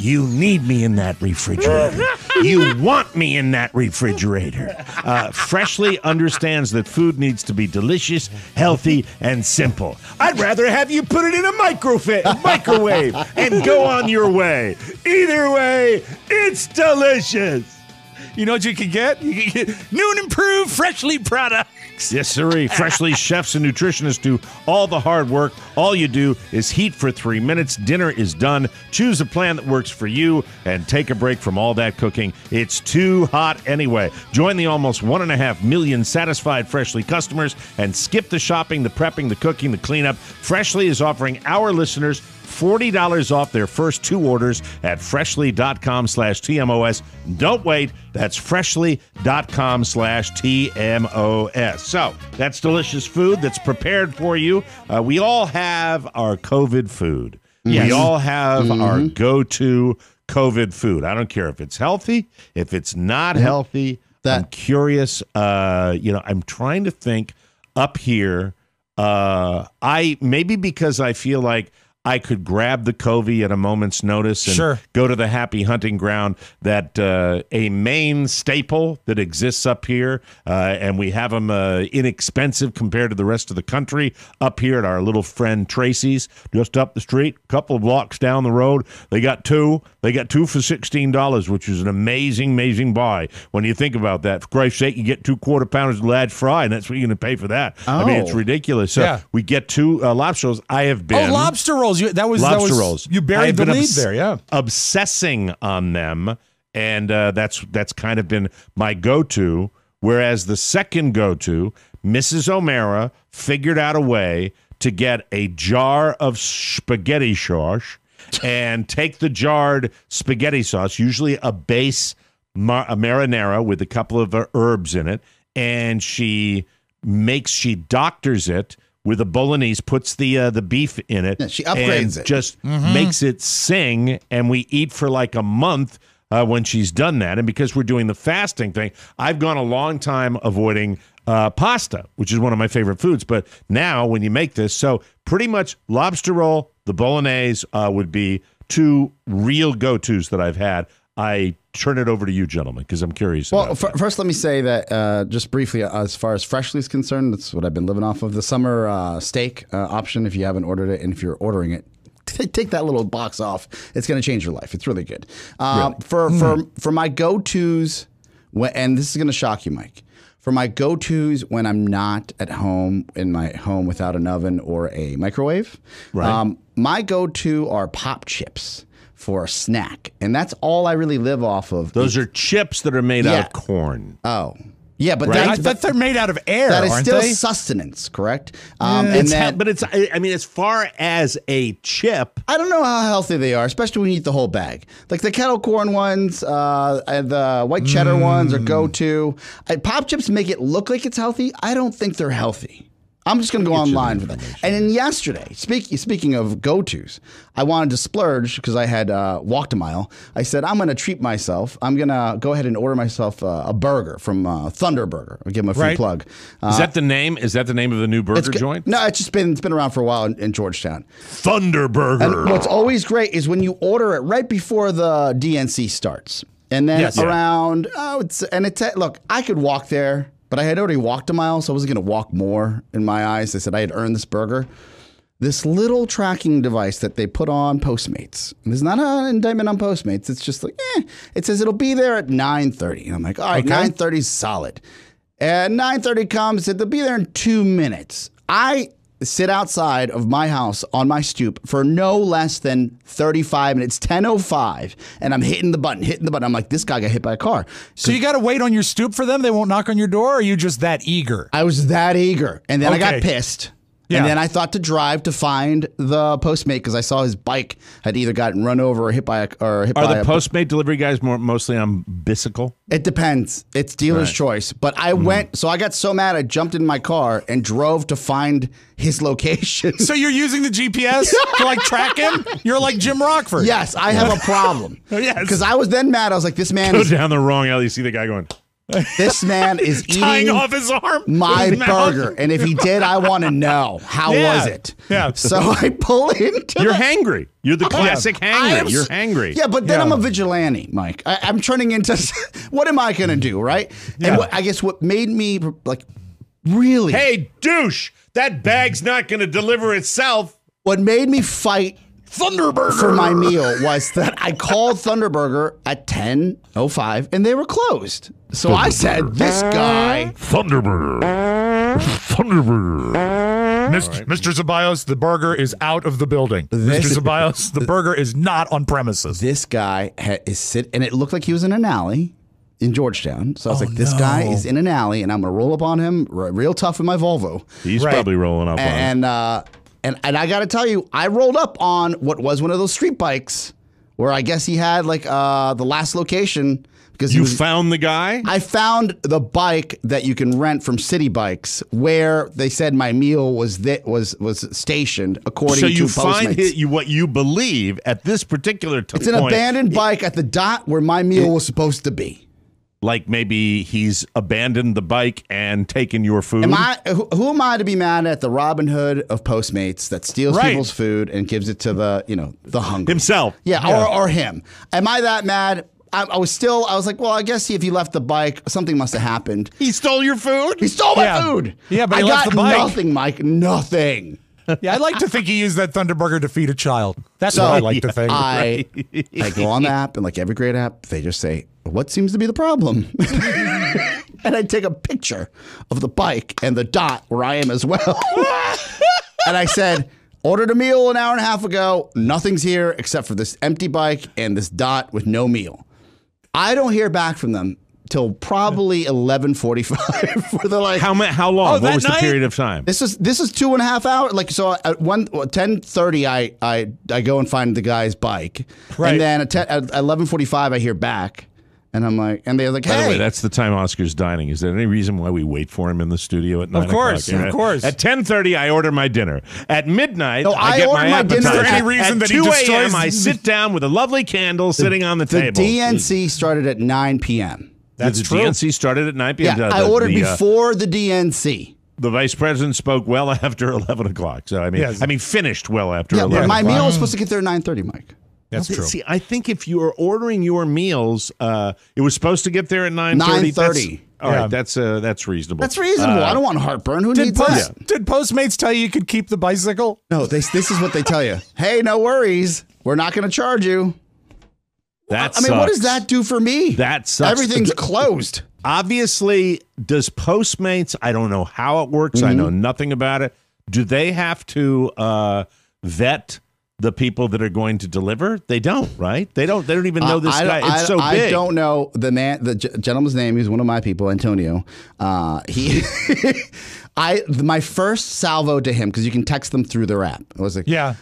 You need me in that refrigerator. You want me in that refrigerator. Uh, Freshly understands that food needs to be delicious, healthy, and simple. I'd rather have you put it in a microfa- microwave and go on your way. Either way, it's delicious. You know what you can get? You can get new and improved freshly products. Yes, sirree. <laughs> Freshly chefs and nutritionists do all the hard work. All you do is heat for three minutes. Dinner is done. Choose a plan that works for you and take a break from all that cooking. It's too hot anyway. Join the almost one and a half million satisfied Freshly customers and skip the shopping, the prepping, the cooking, the cleanup. Freshly is offering our listeners $40 off their first two orders at freshly.com slash TMOS. Don't wait. That's freshly.com slash TMOS. So that's delicious food that's prepared for you. Uh, we all have our COVID food. We all have our go to COVID food. I don't care if it's healthy, if it's not healthy. That- I'm curious. Uh, you know, I'm trying to think up here. Uh, I maybe because I feel like I could grab the Covey at a moment's notice and Sure. go to the happy hunting ground. That uh, a main staple that exists up here, uh, and we have them uh, inexpensive compared to the rest of the country. Up here at our little friend Tracy's, just up the street, a couple of blocks down the road, they got two. They got two for sixteen dollars, which is an amazing, amazing buy. When you think about that, for Christ's sake, you get two quarter pounders of large fry, and that's what you're going to pay for that. I mean, it's Oh. ridiculous. So Yeah. we get two uh, lobster rolls. I have been Oh, lobster rolls. You, that was lobster that was, rolls. You buried the lead obs- there. Yeah. obsessing on them, and uh, that's that's kind of been my go-to. Whereas the second go-to, Mrs. O'Meara figured out a way to get a jar of spaghetti sauce <laughs> and take the jarred spaghetti sauce, usually a base mar- a marinara with a couple of uh, herbs in it, and she makes she doctors it with a bolognese, puts the uh, the beef in it. Yeah, she upgrades and it. Just makes it sing, and we eat for like a month. Uh, when she's done that, and because we're doing the fasting thing, I've gone a long time avoiding uh, pasta, which is one of my favorite foods. But now, when you make this, so pretty much lobster roll, the bolognese uh, would be two real go tos that I've had. I turn it over to you, gentlemen, because I'm curious. Well, about f- first, let me say that uh, just briefly, as far as Freshly is concerned, that's what I've been living off of. The summer uh, steak uh, option, if you haven't ordered it, and if you're ordering it, <laughs> t- take that little box off. It's going to change your life. It's really good. Uh, For for for my go tos, and this is going to shock you, Mike. For my go tos when I'm not at home in my home without an oven or a microwave, Right. um, my go to are pop chips for a snack, and that's all I really live off of. Those are chips that are made out of corn. Oh. Yeah, but Right. I thought they're made out of air, that is still they? sustenance, correct? Um, and It's then, he- but it's I mean as far as a chip, I don't know how healthy they are, especially when you eat the whole bag. Like the kettle corn ones, uh, the white cheddar ones are go to. Pop chips make it look like it's healthy. I don't think they're healthy. I'm just going to go online for that. And then yesterday, speak, speaking of go tos, I wanted to splurge because I had uh, walked a mile. I said, I'm going to treat myself. I'm going to go ahead and order myself uh, a burger from uh, Thunder Burger. I'll give them a free Right. plug. Uh, is that the name? Is that the name of the new burger joint? No, it's just been it's been around for a while in, in Georgetown. Thunder Burger. And what's always great is when you order it right before the DNC starts. And then Yes. Yeah. around, oh, it's, and it's, look, I could walk there, but I had already walked a mile, so I wasn't going to walk more in my eyes. I said I had earned this burger. This little tracking device that they put on Postmates. And there's not an indictment on Postmates. It's just like, eh. It says it'll be there at 9.30. And I'm like, all right, Okay. 9.30 is solid. And 9.30 comes, they'll be there in two minutes. I sit outside of my house on my stoop for no less than 35 minutes, 10.05, and I'm hitting the button, hitting the button. I'm like, this guy got hit by a car. so you got to wait on your stoop for them? They won't knock on your door? Or are you just that eager? I was that eager. And then I got pissed. Yeah. And then I thought to drive to find the Postmate because I saw his bike had either gotten run over or hit by a or hit Are by the a Postmate delivery guys more mostly on bicycle? It depends. It's dealer's choice. But I Mm-hmm. went, so I got so mad, I jumped in my car and drove to find his location. So you're using the GPS <laughs> to like track him? You're like Jim Rockford. yes, I have a problem. <laughs> Yes. Because I was then mad. I was like, this man Go is down the wrong alley. You see the guy going this man is <laughs> tying eating off his arm. my his mouth. burger. And if he did, I want to know. How Yeah. was it? Yeah. So I pull into You're the- hangry. You're the classic I hangry. am You're s- hangry. Yeah, but then Yeah. I'm a vigilante, Mike. I, I'm turning into. <laughs> what am I going to do, right? Yeah. And what, I guess what made me like really. Hey, douche! That bag's not going to deliver itself. What made me fight Thunderburger for my meal was that I called Thunderburger at 10:05 and they were closed. So I said, "This guy." Thunderburger. Thunderburger. Mr. Mr. Zabios, the burger is out of the building. This- Mr. Zabios, the burger is not on premises. This guy ha- is sit, and it looked like he was in an alley in Georgetown. So I was like, "This guy is in an alley, and I'm gonna roll up on him r- real tough in my Volvo." He's Right. probably rolling up on it. and uh, and and I got to tell you, I rolled up on what was one of those street bikes, where I guess he had like uh, the last location because You was, found the guy? I found the bike that you can rent from City Bikes, where they said my meal was that was was stationed according so to you find it, you what you believe at this particular t- It's an point, abandoned bike at the dot where my meal was supposed to be. Like maybe he's abandoned the bike and taken your food. Am I who, who am I to be mad at the Robin Hood of Postmates that steals Right. people's food and gives it to the you know the hungry Himself. Yeah, Or, or him. Am I that mad? I, I was still. I was like, well, I guess if he left the bike, something must have happened. He stole your food? He stole my Yeah. food. Yeah, but I left got the bike. nothing, Mike. Nothing. Yeah, I like to think he used that Thunderburger to feed a child. That's So what I like to think. I I go on the app and like every great app, they just say, "What seems to be the problem?" <laughs> and I take a picture of the bike and the dot where I am as well. <laughs> and I said, "Ordered a meal an hour and a half ago. Nothing's here except for this empty bike and this dot with no meal." I don't hear back from them till probably eleven forty-five. <laughs> Where they're like, How ma- how long? Oh, what that was night? the period of time? this is this is two and a half hours. Like so, at one ten thirty, I I I go and find the guy's bike, Right. and then at, 10, at eleven forty five, I hear back, and I'm like, and they're like, By hey, the way, that's the time Oscar's dining. Is there any reason why we wait for him in the studio at nine course, o'clock? of course. At ten thirty, I order my dinner. At midnight, No, I, I get order my my dinner- appetizer. Is there any reason at that he two destroys a.m., I sit down with a lovely candle sitting on the, the table. DNC started at nine p.m. That's the true. DNC started at nine p.m. Yeah, The- I ordered the, uh, before the DNC. the vice president spoke well <laughs> after eleven o'clock. So I mean, Yes. I mean, finished well after Yeah, eleven. but my o'clock. meal was supposed to get there at nine thirty, Mike. That's true. See, I think if you are ordering your meals, uh, it was supposed to get there at nine thirty. 9:30. All right, Yeah. that's uh, that's reasonable. That's reasonable. Uh, I don't want heartburn. Who Did, needs Post, that? did Postmates tell you you could keep the bicycle? No, they, this is what they tell you. Hey, no worries. We're not going to charge you. That I mean, what does that do for me? That sucks. Everything's closed. Obviously, does Postmates? I don't know how it works. I Mm-hmm. know nothing about it. Do they have to uh, vet the people that are going to deliver? They don't, right? They don't. They don't even know Uh, this I, guy. I, It's so I big. don't know the man, the gentleman's name. He's one of my people, Antonio. Uh, he, <laughs> I, my first salvo to him because you can text them through their app. I was like, Yeah.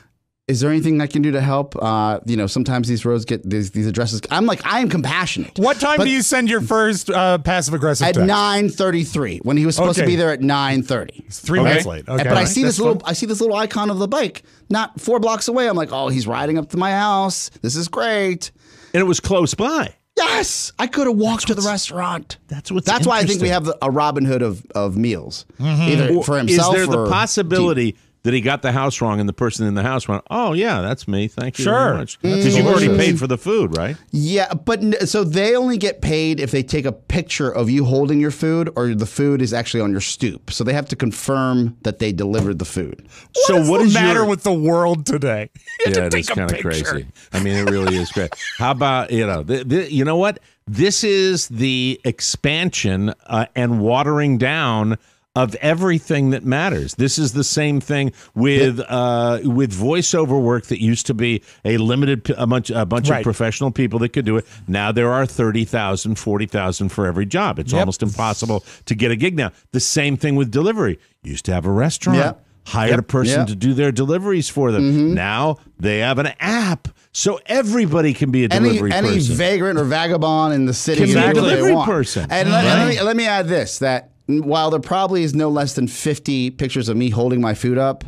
Is there anything I can do to help? Uh, you know, sometimes these roads get these these addresses. I'm like, I am compassionate. What time But do you send your first uh, passive aggressive At text? nine thirty three, when he was supposed to be there at nine thirty. Three Okay. minutes late. Okay. but I see That's this little, fine. I see this little icon of the bike, not four blocks away. I'm like, oh, he's riding up to my house. This is great. And it was close by. Yes, I could have walked to the restaurant. That's what's That's why I think we interesting. have the, a Robin Hood of, of meals, either for Is himself there the or possibility that he got the house wrong and the person in the house went, "Oh yeah, that's me. Thank you Sure. very much." Because you've already paid for the food, right? Yeah, but so they only get paid if they take a picture of you holding your food or the food is actually on your stoop. So they have to confirm that they delivered the food. so What's what the is matter your, with the world today? <laughs> Yeah, to it take is a kind of crazy. I mean, it really is great. <laughs> How about you know, th- th- you know what? This is the expansion uh, and watering down of everything that matters. This is the same thing with uh, with voiceover work that used to be a limited a bunch a bunch Right. of professional people that could do it. Now there are 30,000, 40,000 for every job. It's Yep. almost impossible to get a gig now. The same thing with delivery. Used to have a restaurant. Yep. Hired a person Yep. to do their deliveries for them. Now they have an app, so everybody can be a Any delivery any person. vagrant or vagabond in the city Can be a can do what they delivery person. And, let, and let me, let me add this: that while there probably is no less than fifty pictures of me holding my food up.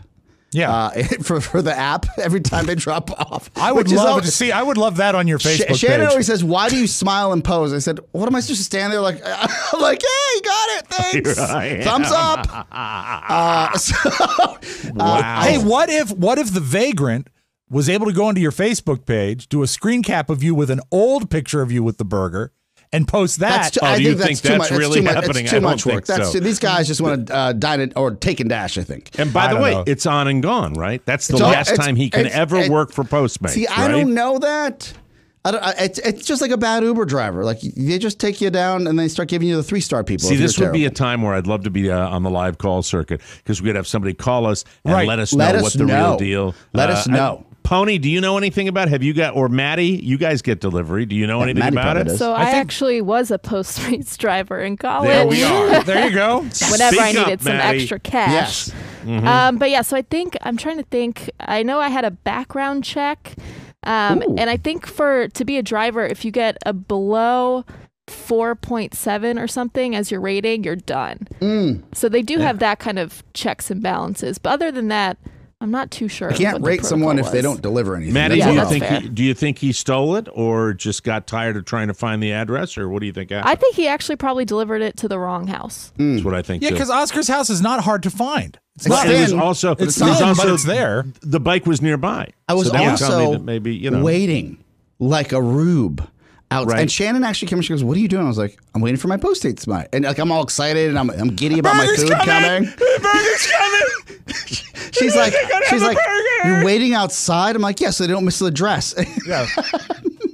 Yeah. Uh, <laughs> for for the app every time they drop off. I would love al- to see. I would love that on your Sh- Facebook Shannon page. always says, "Why do you smile and pose?" I said, "What am I supposed to stand there like?" <laughs> I'm like, "Hey, got it, <laughs> thanks, thumbs up." Uh, so, wow. Hey, what if what if the vagrant was able to go onto your Facebook page, do a screen cap of you with an old picture of you with the burger, and post that? that's too, Oh, I do you think that's think too that's much. It's really too much- happening? I too don't much work. think That's so. these guys just want to uh, dine it or take and dash. I think. And by I the way, know. it's on and gone, right? That's the It's last it's- time he can ever it- work for Postmates. See, I right? don't know that. I don't, I, it's, it's just like a bad Uber driver. Like they just take you down and they start giving you the three star people. See, this would be a time where I'd love to be uh, on the live call circuit because we'd have somebody call us and Right. let us Let know us what the know. real deal. Let us I- know. Pony, do you know anything about? Have you got or Maddie? You guys get delivery. Do you know anything Maddie about probably it? does. So I I, actually was a Postmates driver in college. There we are. there you go. <laughs> Whenever I Speak up, needed some Maddie. extra cash. Yes. Mm-hmm. Um, but yeah, so I think I'm trying to think. I know I had a background check, um, and I think for to be a driver, if you get a below 4.7 or something as your rating, you're done. Mm. So they do have that kind of checks and balances. But other than that, I'm not too sure. I can't rate someone if they don't deliver anything. Maddie, Yeah, do you think fair. he, do you think he stole it or just got tired of trying to find the address, or what do you think? Happened? I think he actually probably delivered it to the wrong house. Hmm. That's what I think. Yeah, because Oscar's house is not hard to find. It's Well, not. It was also It's it was thin, also but it's there. The bike was nearby. I was so that would tell me also maybe you know. waiting like a rube. Out. Right. And Shannon actually came and she goes, "What are you doing?" I was like, "I'm waiting for my post date tonight." And like I'm all excited and I'm, I'm giddy about my food coming. <laughs> Burger's coming. <laughs> She's like, she's like, "You're waiting outside." I'm like, "Yeah, so they don't miss the dress." <laughs> Yeah.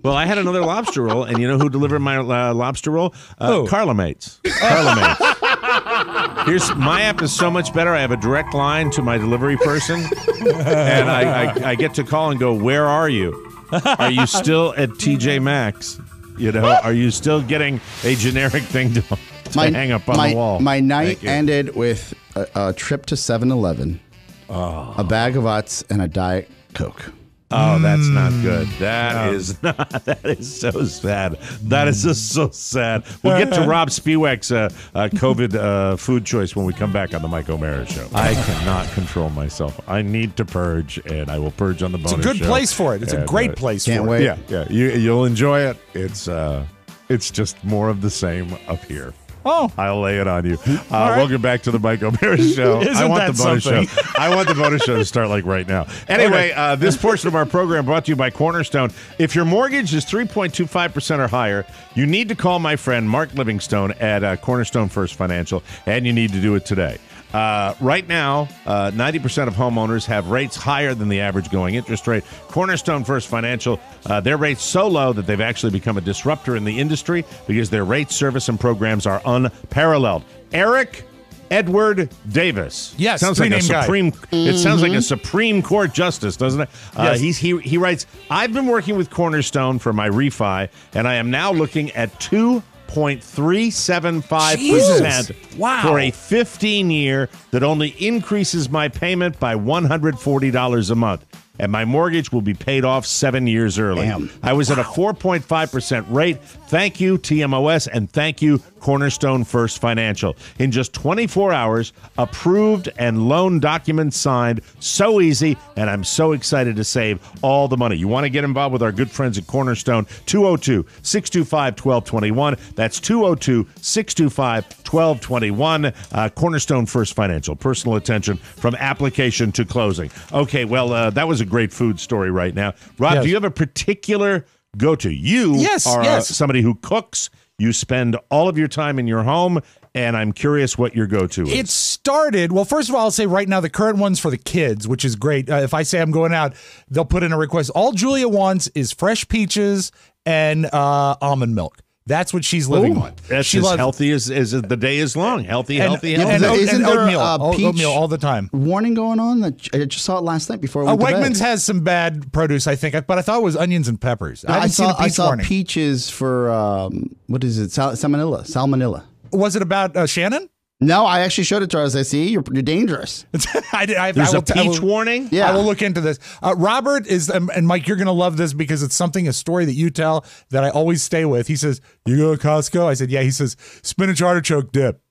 Well, I had another lobster roll, and you know who delivered my uh, lobster roll? Uh, Who? Carla Mates. Carla Mates. Here's my app is so much better. I have a direct line to my delivery person, and I, I, I get to call and go, "Where are you? Are you <laughs> still at TJ Maxx? You know, are you still getting a generic thing to, to hang up on my, the wall?" My night ended with a, a trip to 7-Eleven, a bag of Utz, and a Diet Coke. Oh, that's not good. That is <laughs> not. That is so sad. That is just so sad. We'll get to <laughs> Rob Spewak's uh, uh, COVID uh, food choice when we come back on the Mike O'Meara show. I cannot control myself. I need to purge, and I will purge on the It's a good show. place for it. It's a great uh, place Can't for wait. it. Yeah, yeah. You, you'll enjoy it. It's uh, it's just more of the same up here. Oh, I'll lay it on you. <laughs> Uh, right. Welcome back to the Mike O'Meara <laughs> Show. I Isn't want that the bonus something? show. I want the bonus show to start like right now. <laughs> Anyway, uh, this portion of our program brought to you by Cornerstone. If your mortgage is 3.25% or higher, you need to call my friend Mark Livingstone at uh, Cornerstone First Financial, and you need to do it today. Uh, right now, uh, 90% of homeowners have rates higher than the average going interest rate. Cornerstone First Financial, uh, their rates so low that they've actually become a disruptor in the industry because their rate service and programs are unparalleled. Eric, Edward Davis. Yes, sounds like a three-name guy. supreme. It sounds like a Supreme Court justice, doesn't it? Uh, Yes. he's he he writes. I've been working with Cornerstone for my refi, and I am now looking at two point three seven five percent Jesus. Wow. for a fifteen year that only increases my payment by one hundred forty dollars a month. And my mortgage will be paid off seven years early. Damn. I was at a 4.5% rate. Thank you, TMOS, and thank you, Cornerstone First Financial. In just 24 hours, approved and loan documents signed. So easy, and I'm so excited to save all the money. You want to get involved with our good friends at Cornerstone? 202 625 1221. That's 202 625 1221. Uh, Cornerstone First Financial. Personal attention from application to closing. Okay, well, uh, that was a great food story right now. Rob, Yes. do you have a particular go to? You Yes, are uh, yes. somebody who cooks. You spend all of your time in your home, and I'm curious what your go to is. It started. Well, first of all, I'll say right now the current one's for the kids, which is great. Uh, if I say I'm going out, they'll put in a request. All Julia wants is fresh peaches and uh, almond milk. That's what she's living on. That's she as loves- healthy as, as the day is long. Healthy, and, healthy, and, healthy. and, oat- Isn't there oatmeal, a Oat- peach- oatmeal all the time. Warning going on that I just saw it last night before I Uh, went to bed. Wegmans has some bad produce, I think, but I thought it was onions and peppers. I I saw seen a I peach saw warning. peaches for um, what is it? Sal- salmonella. Salmonella. Was it about uh, Shannon? No, I actually showed it to her. I "See, you're, you're dangerous." <laughs> I, did- I, There's I a will t- I peach will- warning. Yeah. I will look into this. Uh, Robert is, um, and Mike, you're going to love this because it's something, a story that you tell that I always stay with. He says, You go to Costco? I said, Yeah. He says, Spinach artichoke dip.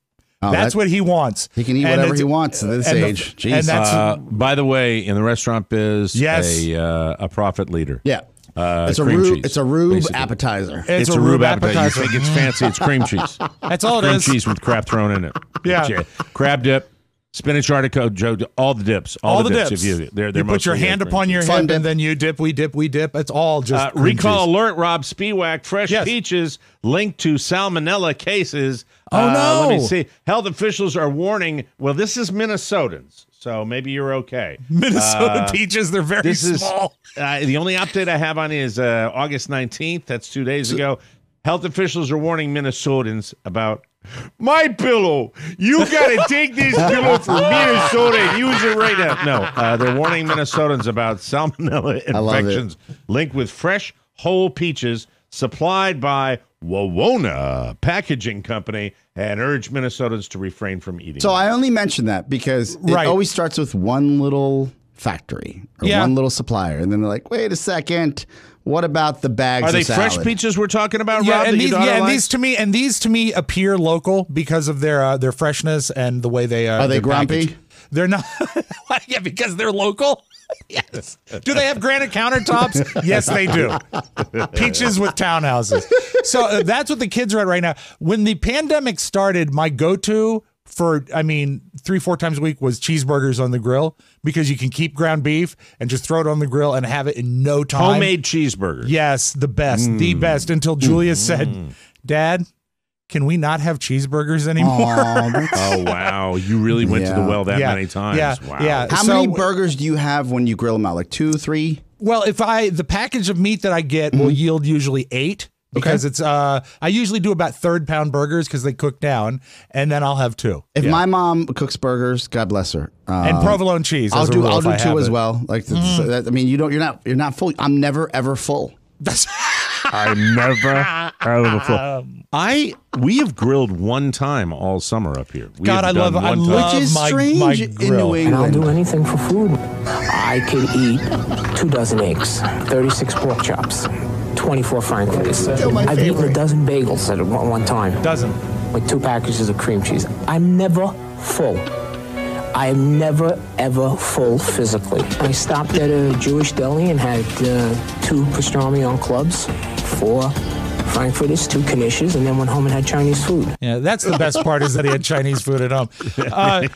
Oh, that's that- what he wants. He can eat And whatever he wants at this and the- age. Jeez. and that's Uh, by the way, in the restaurant biz, Yes. a uh, a profit leader. Yeah, Uh, it's a cream rube. cheese, It's a rube basically. appetizer. it's, It's, a rube appetizer. You think it's fancy? It's cream <laughs> cheese. That's all it cream is. cheese with crab thrown in it. Yeah. crab dip, spinach artichoke, Joe, all the dips, all, All the, the dips. dips. If you, they're, they're you put your hand upon your Fun hip, and then you dip, we dip, we dip. It's all just Uh, cream recall cheese. alert, Rob Spewak. Fresh Yes. peaches linked to salmonella cases. Oh, Uh, Let me see. Health officials are warning. Well, this is Minnesotans, so maybe you're okay. <laughs> Minnesota Uh, peaches, they're very this is small. uh, the only update I have on it is uh, August 19th. That's two days ago. Health officials are warning Minnesotans about my pillow. You got to take <laughs> this pillow from Minnesota and use it right now. No, uh, they're warning Minnesotans about salmonella I love it. infections linked with fresh whole peaches supplied by Wawona Packaging Company and urge Minnesotans to refrain from eating. So. I only mention that because it Right. always starts with one little factory or Yeah. one little supplier, and then they're like, "Wait a second, what about the bags?" are of they fresh salad? peaches we're talking about, Yeah, Rob? and these, yeah, and these to me, and these to me appear local because of their uh, their freshness and the way they uh, Are they they're grumpy? packaged. They're not. <laughs> yeah, because they're local. <laughs> yes. Do they have granite countertops? yes, they do. Peaches with townhouses. So uh, that's what the kids are at right now. When the pandemic started, my go-to for I mean three four times a week was cheeseburgers on the grill because you can keep ground beef and just throw it on the grill and have it in no time. homemade cheeseburgers. Yes, the best, the Mm. best. Until Julia said, "Dad, can we not have cheeseburgers anymore?" Aw, <laughs> Oh wow, you really went to the well that Yeah. many times. Yeah. Wow. Yeah. How So- many burgers do you have when you grill them out? Like two, three? well, if I the package of meat that I get will yield usually eight because it's uh I usually do about third pound burgers because they cook down, and then I'll have two If my mom cooks burgers, God bless her, um, and provolone cheese. I'll do I'll do two as it. well. Like so that, I mean, you don't you're not you're not full. I'm never ever full. That's <laughs> I never heard before. I we have grilled one time all summer up here. We God, have I love I one time. love Which is my, strange my in grill. New And I'll England. do anything for food. I could eat two dozen eggs, 36 pork chops, 24 frankfurters. my I've eaten favorite. a dozen bagels at one one time Doesn't. with two packages of cream cheese. I'm never full. I am never ever full physically. I stopped at a Jewish deli and had uh, two pastrami on clubs, four frankfurters, two knishes, and then went home and had Chinese food. Yeah, that's the best part is that he had Chinese food at home. <laughs> Uh,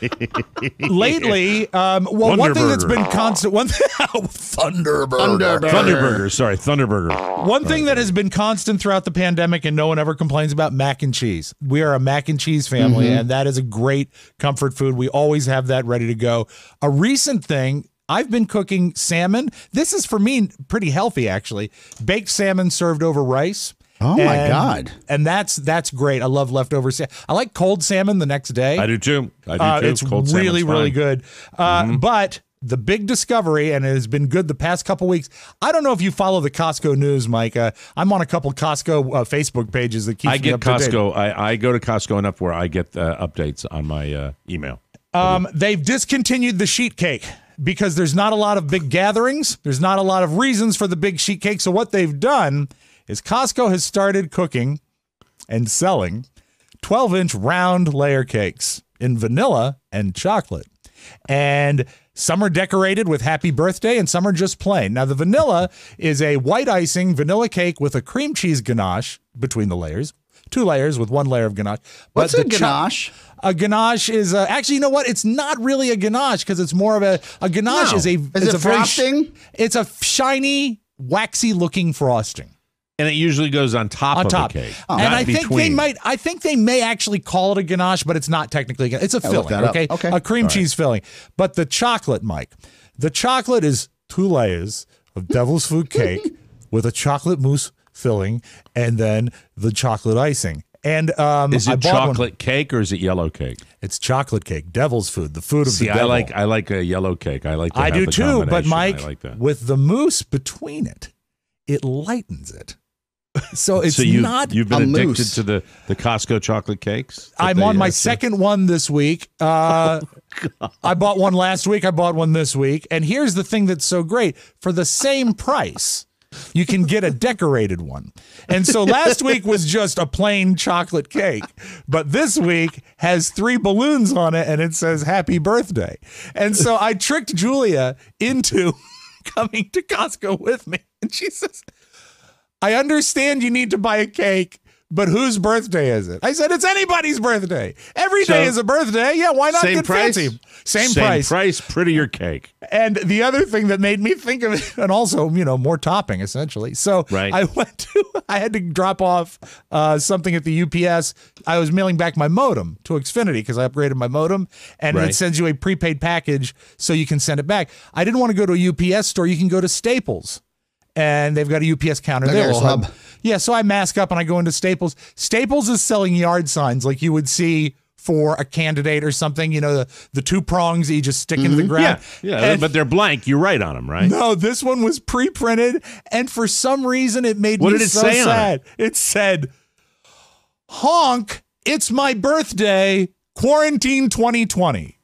lately, um, well, one thing that's been constant, one thing, <laughs> Thunderburger. Thunderburger. Sorry, Thunderburger. One thing that has been constant throughout the pandemic and no one ever complains about mac and cheese. We are a mac and cheese family, and that is a great comfort food. We always have that ready to go. A recent thing. I've been cooking salmon. This is for me pretty healthy, actually. Baked salmon served over rice. Oh my And- God. And that's that's great. I love leftover salmon. I like cold salmon the next day. I do too. I do Uh, too. it's Cold really, really fine. good. Uh, Mhm. But the big discovery, and it has been good the past couple weeks. I don't know if you follow the Costco news, Mike. Uh, I'm on a couple Costco uh, Facebook pages that keep I me get up to date. Costco. I, I go to Costco enough where I get uh, updates on my uh, email. Um, they've discontinued the sheet cake because there's not a lot of big gatherings. There's not a lot of reasons for the big sheet cake. So what they've done is Costco has started cooking and selling 12 inch round layer cakes in vanilla and chocolate. And some are decorated with happy birthday and some are just plain. Now, the vanilla is a white icing vanilla cake with a cream cheese ganache between the layers, two layers with one layer of ganache. What's the a ganache? a ganache is uh, actually, you know what? It's not really a ganache because it's more of a a ganache No. is a Is it a sh- frosting? it's a shiny, waxy looking frosting And it usually goes on top on of top. the cake. and not I think they might I think they may actually call it a ganache, but it's not technically a ganache. It's a I'll look filling, okay? Okay. A cream cheese filling. But the chocolate, Mike, the chocolate is two layers of devil's food cake <laughs> with a chocolate mousse filling and then the chocolate icing. And um, Is it bought one- chocolate cake or is it yellow cake? It's chocolate cake, devil's food, the food of See, the I like I like a yellow cake. I like. To I have do the too, but. Mike, I like that. with the mousse between it, it lightens it. So it's so you not. you've been addicted to the the Costco chocolate cakes. I'm on my second one this week. <laughs> Uh, I bought one last week. I bought one this week. And here's the thing that's so great: for the same price, you can get a <laughs> decorated one. And so last week was just a plain chocolate cake, but this week has three balloons on it and it says happy birthday. And so I tricked Julia into <laughs> coming to Costco with me. And she says, I understand you need to buy a cake, but whose birthday is it? I said, it's anybody's birthday. Every day So- is a birthday. Yeah, why not Same get price. fancy? Same, Same price. price, prettier cake. And the other thing that made me think of it, and also, you know, more topping essentially. So Right. I went to, I had to drop off uh, something at the UPS. I was mailing back my modem to Xfinity because I upgraded my modem and Right. it sends you a prepaid package so you can send it back. I didn't want to go to a UPS store. You can go to Staples and they've got a UPS counter Like there. So hub. Yeah, so I mask up and I go into Staples. Staples is selling yard signs like you would see for a candidate or something. You know, the, the two prongs that you just stick into the ground. Mm-hmm. Yeah, yeah, And- but they're blank. You write on them, right? no, this one was pre-printed, and for some reason it made What me did it so say on sad. It? said, "Honk! It's my birthday. Quarantine 2020."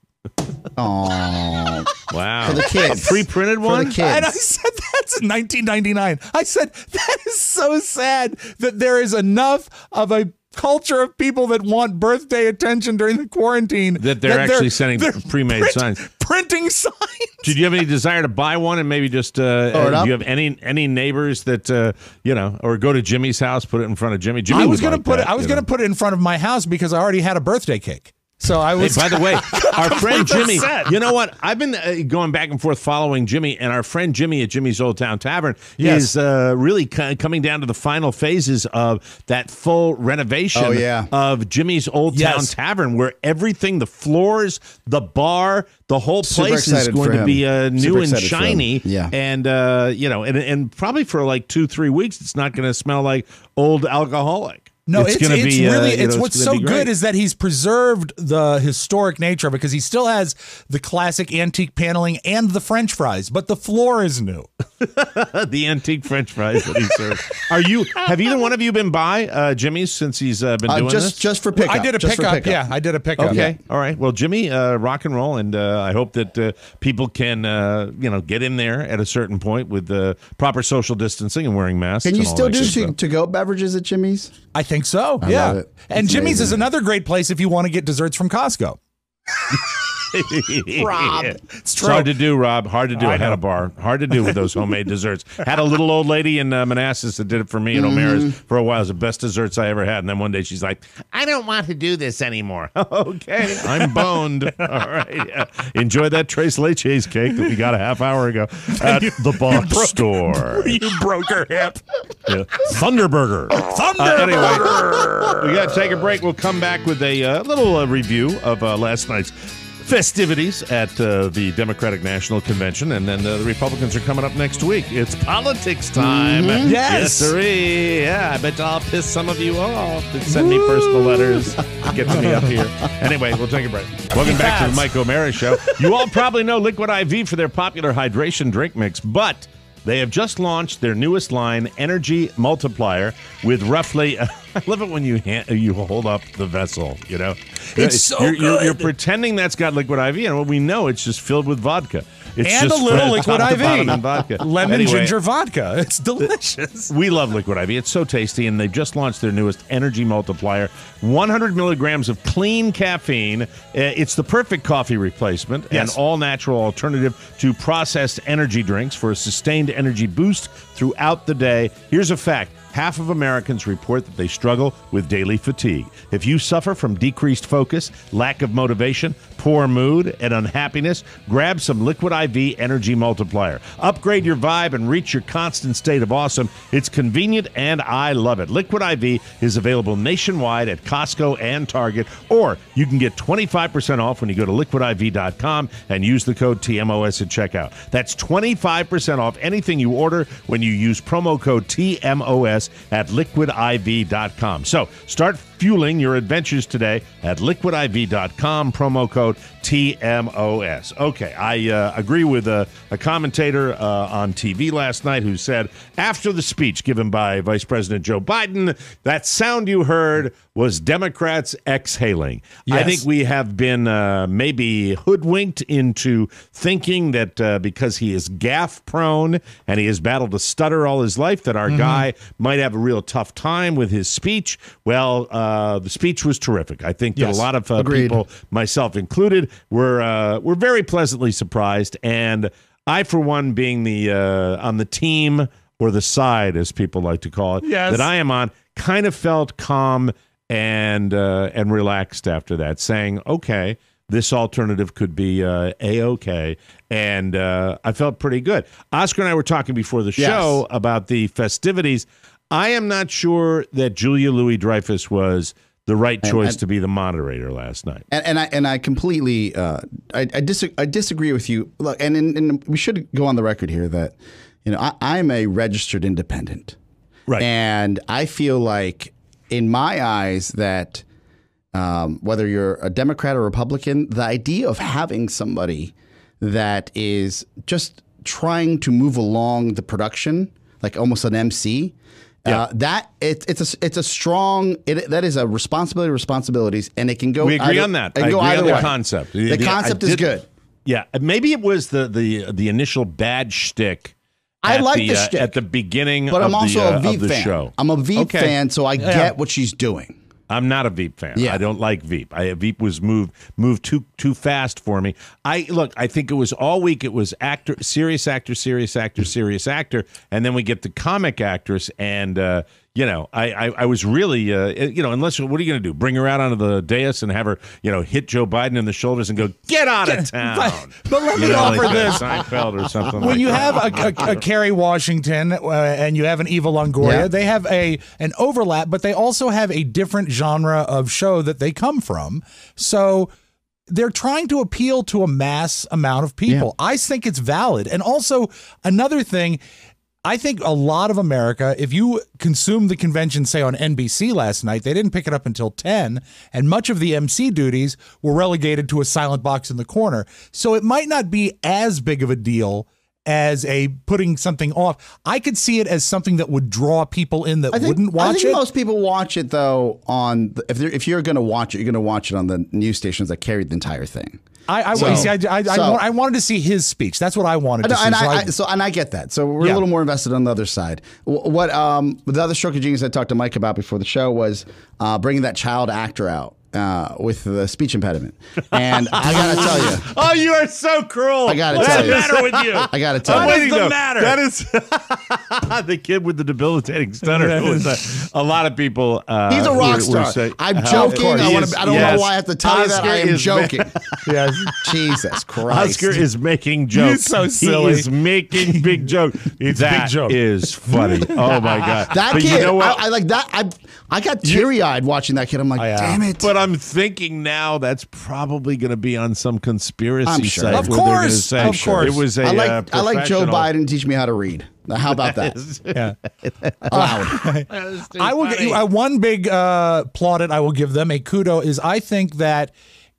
Oh, <laughs> Wow, For the kids. a pre-printed For one. the kids. And I said, "That's in 1999." I said, "That is so sad that there is enough of a." Culture of people that want birthday attention during the quarantine That they're actually sending they're pre-made print- signs. printing signs. Did you have any desire to buy one and maybe just uh, Throw uh, do you have any any neighbors that uh, you know or go to Jimmy's house, put it in front of Jimmy? Jimmy I was would gonna like put that, it. I was gonna know? put it in front of my house because I already had a birthday cake. So I Hey, was. by the way, <laughs> our friend Jimmy, upset. you know what? I've been uh, going back and forth following Jimmy, and our friend Jimmy at Jimmy's Old Town Tavern Yes. is uh, really co- coming down to the final phases of that full renovation Oh, yeah. of Jimmy's Old Town Tavern, where everything, the floors, the bar, the whole place is going to be uh, new and excited for him. shiny. Yeah. And, uh, you know, and, and probably for like two, three weeks, it's not going to smell like old alcoholic. No, it's, gonna it's be, uh, really you it's know, what's gonna so good is that he's preserved the historic nature because he still has the classic antique paneling and the French fries, but the floor is new. <laughs> the antique French fries that he serves. Are you? Have either one of you been by uh, Jimmy's since he's uh, been Uh, doing just this? just for pickup. I did a just for pickup, Yeah, I did a pickup. Okay, all right. Well, Jimmy, uh, rock and roll, and uh, I hope that uh, people can, uh, you know, get in there at a certain point with uh, proper social distancing and wearing masks. Can you and all still that do good to, stuff. to go beverages at Jimmy's? I think so. I yeah, love it. and It's Jimmy's is another great place if you want to get desserts from Costco. <laughs> Rob, <laughs> It's it's true. hard to do, Rob. Hard to do. I I, had know. a bar. Hard to do with those homemade <laughs> desserts. Had a little old lady in uh, Manassas that did it for me at O'Meara's for a while. It was the best desserts I ever had. And then one day she's like, "I don't want to do this anymore." <laughs> okay, I'm boned. All right, yeah. enjoy that Tres Leches cake that we got a half hour ago at the box store. you broke her hip. Yeah. Thunderburger. Thunderburger. anyway, we got to take a break. We'll come back with a uh, little uh, review of uh, last night's festivities at uh, the Democratic National Convention, and then uh, the Republicans are coming up next week. It's politics time. Mhm. Yes. yes, sirree. Yeah, I bet I'll piss some of you off. Send me personal letters. Get to me up here. Anyway, we'll take a break. Welcome back to the Mike O'Meara Show. You all probably know Liquid IV for their popular hydration drink mix, but they have just launched their newest line, Energy Multiplier, with roughly. <laughs> I love it when you hand, you hold up the vessel. You know, It's so you're, you're, you're pretending that's got liquid IV, and what we know it's just filled with vodka. It's and a little liquid top to bottom IV. vodka. Lemon Anyway, ginger vodka. <laughs> It's delicious. we love Liquid IV. It's so tasty, and they've just launched their newest energy multiplier 100 milligrams of clean caffeine. Uh, It's the perfect coffee replacement Yes. and all natural alternative to processed energy drinks for a sustained energy boost throughout the day. Here's a fact. Half of Americans report that they struggle with daily fatigue. If you suffer from decreased focus, lack of motivation, poor mood, and unhappiness, grab some Liquid IV Energy Multiplier. Upgrade your vibe and reach your constant state of awesome. It's convenient and I love it. Liquid IV is available nationwide at Costco and Target, or you can get 25% off when you go to liquidiv.com and use the code TMOS at checkout. That's 25% off anything you order when you use promo code TMOS at liquidiv.com. So start fueling your adventures today at liquidiv.com, promo code TMOS. Okay, I uh, agree with a, a commentator uh, on TV last night who said after the speech given by Vice President Joe Biden, that sound you heard was Democrats exhaling. I think we have been uh, maybe hoodwinked into thinking that uh, because he is gaffe prone and he has battled a stutter all his life, that our Mhm. guy might have a real tough time with his speech. Well, uh, the speech was terrific. I think that a lot of uh, people, myself included, were uh, were very pleasantly surprised. And I, for one, being the uh, on the team or the side, as people like to call it, Yes. that I am on, kind of felt calm and uh, and relaxed after that, saying, "Okay, this alternative could be uh, a okay," and uh, I felt pretty good. Oscar and I were talking before the Yes. show about the festivities. I am not sure that Julia Louis Dreyfus was the right choice and- to be the moderator last night. And, and I and I completely uh, I I, dis- I disagree with you. Look, and, and and we should go on the record here that you know I, I'm a registered independent, Right. And I feel like, in my eyes, that um, whether you're a Democrat or Republican, the idea of having somebody that is just trying to move along the production, like almost an MC. Uh, that it, it's a it's a strong it, that is a responsibility of responsibilities and it can go we agree either- on that. I go agree either on the way. concept. The, concept I is did- good. Yeah, maybe it was the the the initial bad shtick. I like the, the uh, at the beginning, But of I'm also the, uh, a Veep fan. show. I'm a Veep Okay. fan, so I Yeah. get what she's doing. I'm not a Veep fan. Yeah. I don't like Veep. I, Veep was moved moved too too fast for me. I look. I think it was all week. It was actor, serious actor, serious actor, serious actor, and then we get the comic actress. And uh, you know, I I, I was really uh, you know, unless what are you going to do? Bring her out onto the dais and have her you know hit Joe Biden in the shoulders and go get out of <laughs> town. But, but let You me know, offer like, this. Seinfeld or something. when like you that. have a, a, a Kerry Washington uh, and you have an Eva Longoria, Yeah. they have a an overlap, but they also have a different genre of show that they come from. So they're trying to appeal to a mass amount of people. I think it's valid. And also another thing. I think a lot of America, if you consume the convention, say on NBC last night, they didn't pick it up until 10, and much of the MC duties were relegated to a silent box in the corner. So it might not be as big of a deal as a putting something off. I could see it as something that would draw people in that think, wouldn't watch. I think it. most people watch it though on the, if they're, if you're going to watch it, you're going to watch it on the news stations that carried the entire thing. I, I, So- see, I, I, I, so- wa- I wanted to see his speech. That's what I wanted to And, see. and So I, I- I, so and I get that. So we're Yeah. a little more invested on the other side. What um, the other stroke of genius I talked to Mike about before the show was uh, bringing that child actor out uh, with the speech impediment. And I gotta tell you, <laughs> Oh, you are so cruel. I gotta What's tell the matter with you? I gotta tell I'm you. What is the matter? That is <laughs> the kid with the debilitating stutter. It was a, a lot of people. Uh, He's a rock were- were star. I'm Uh, joking. of. I, wanna, is- I don't yes. know why I have to tell you that. I am is ma- joking. <laughs> Jesus Christ. Oscar is making jokes. He's so silly. He is making big jokes. It's That big joke. is funny. Oh my god! That but kid, you know what? I, I like that. I I got teary eyed watching that kid. I'm like, Oh, yeah. damn it. But I'm thinking now that's probably going to be on some conspiracy I'm sure. site. Of where they're course, say of course. It was a I like uh, I like Joe professional- Biden teach me how to read. How about that? <laughs> <laughs> Yeah. Loud. I will get uh, one big uh, plaudit. I will give them a kudo is I think that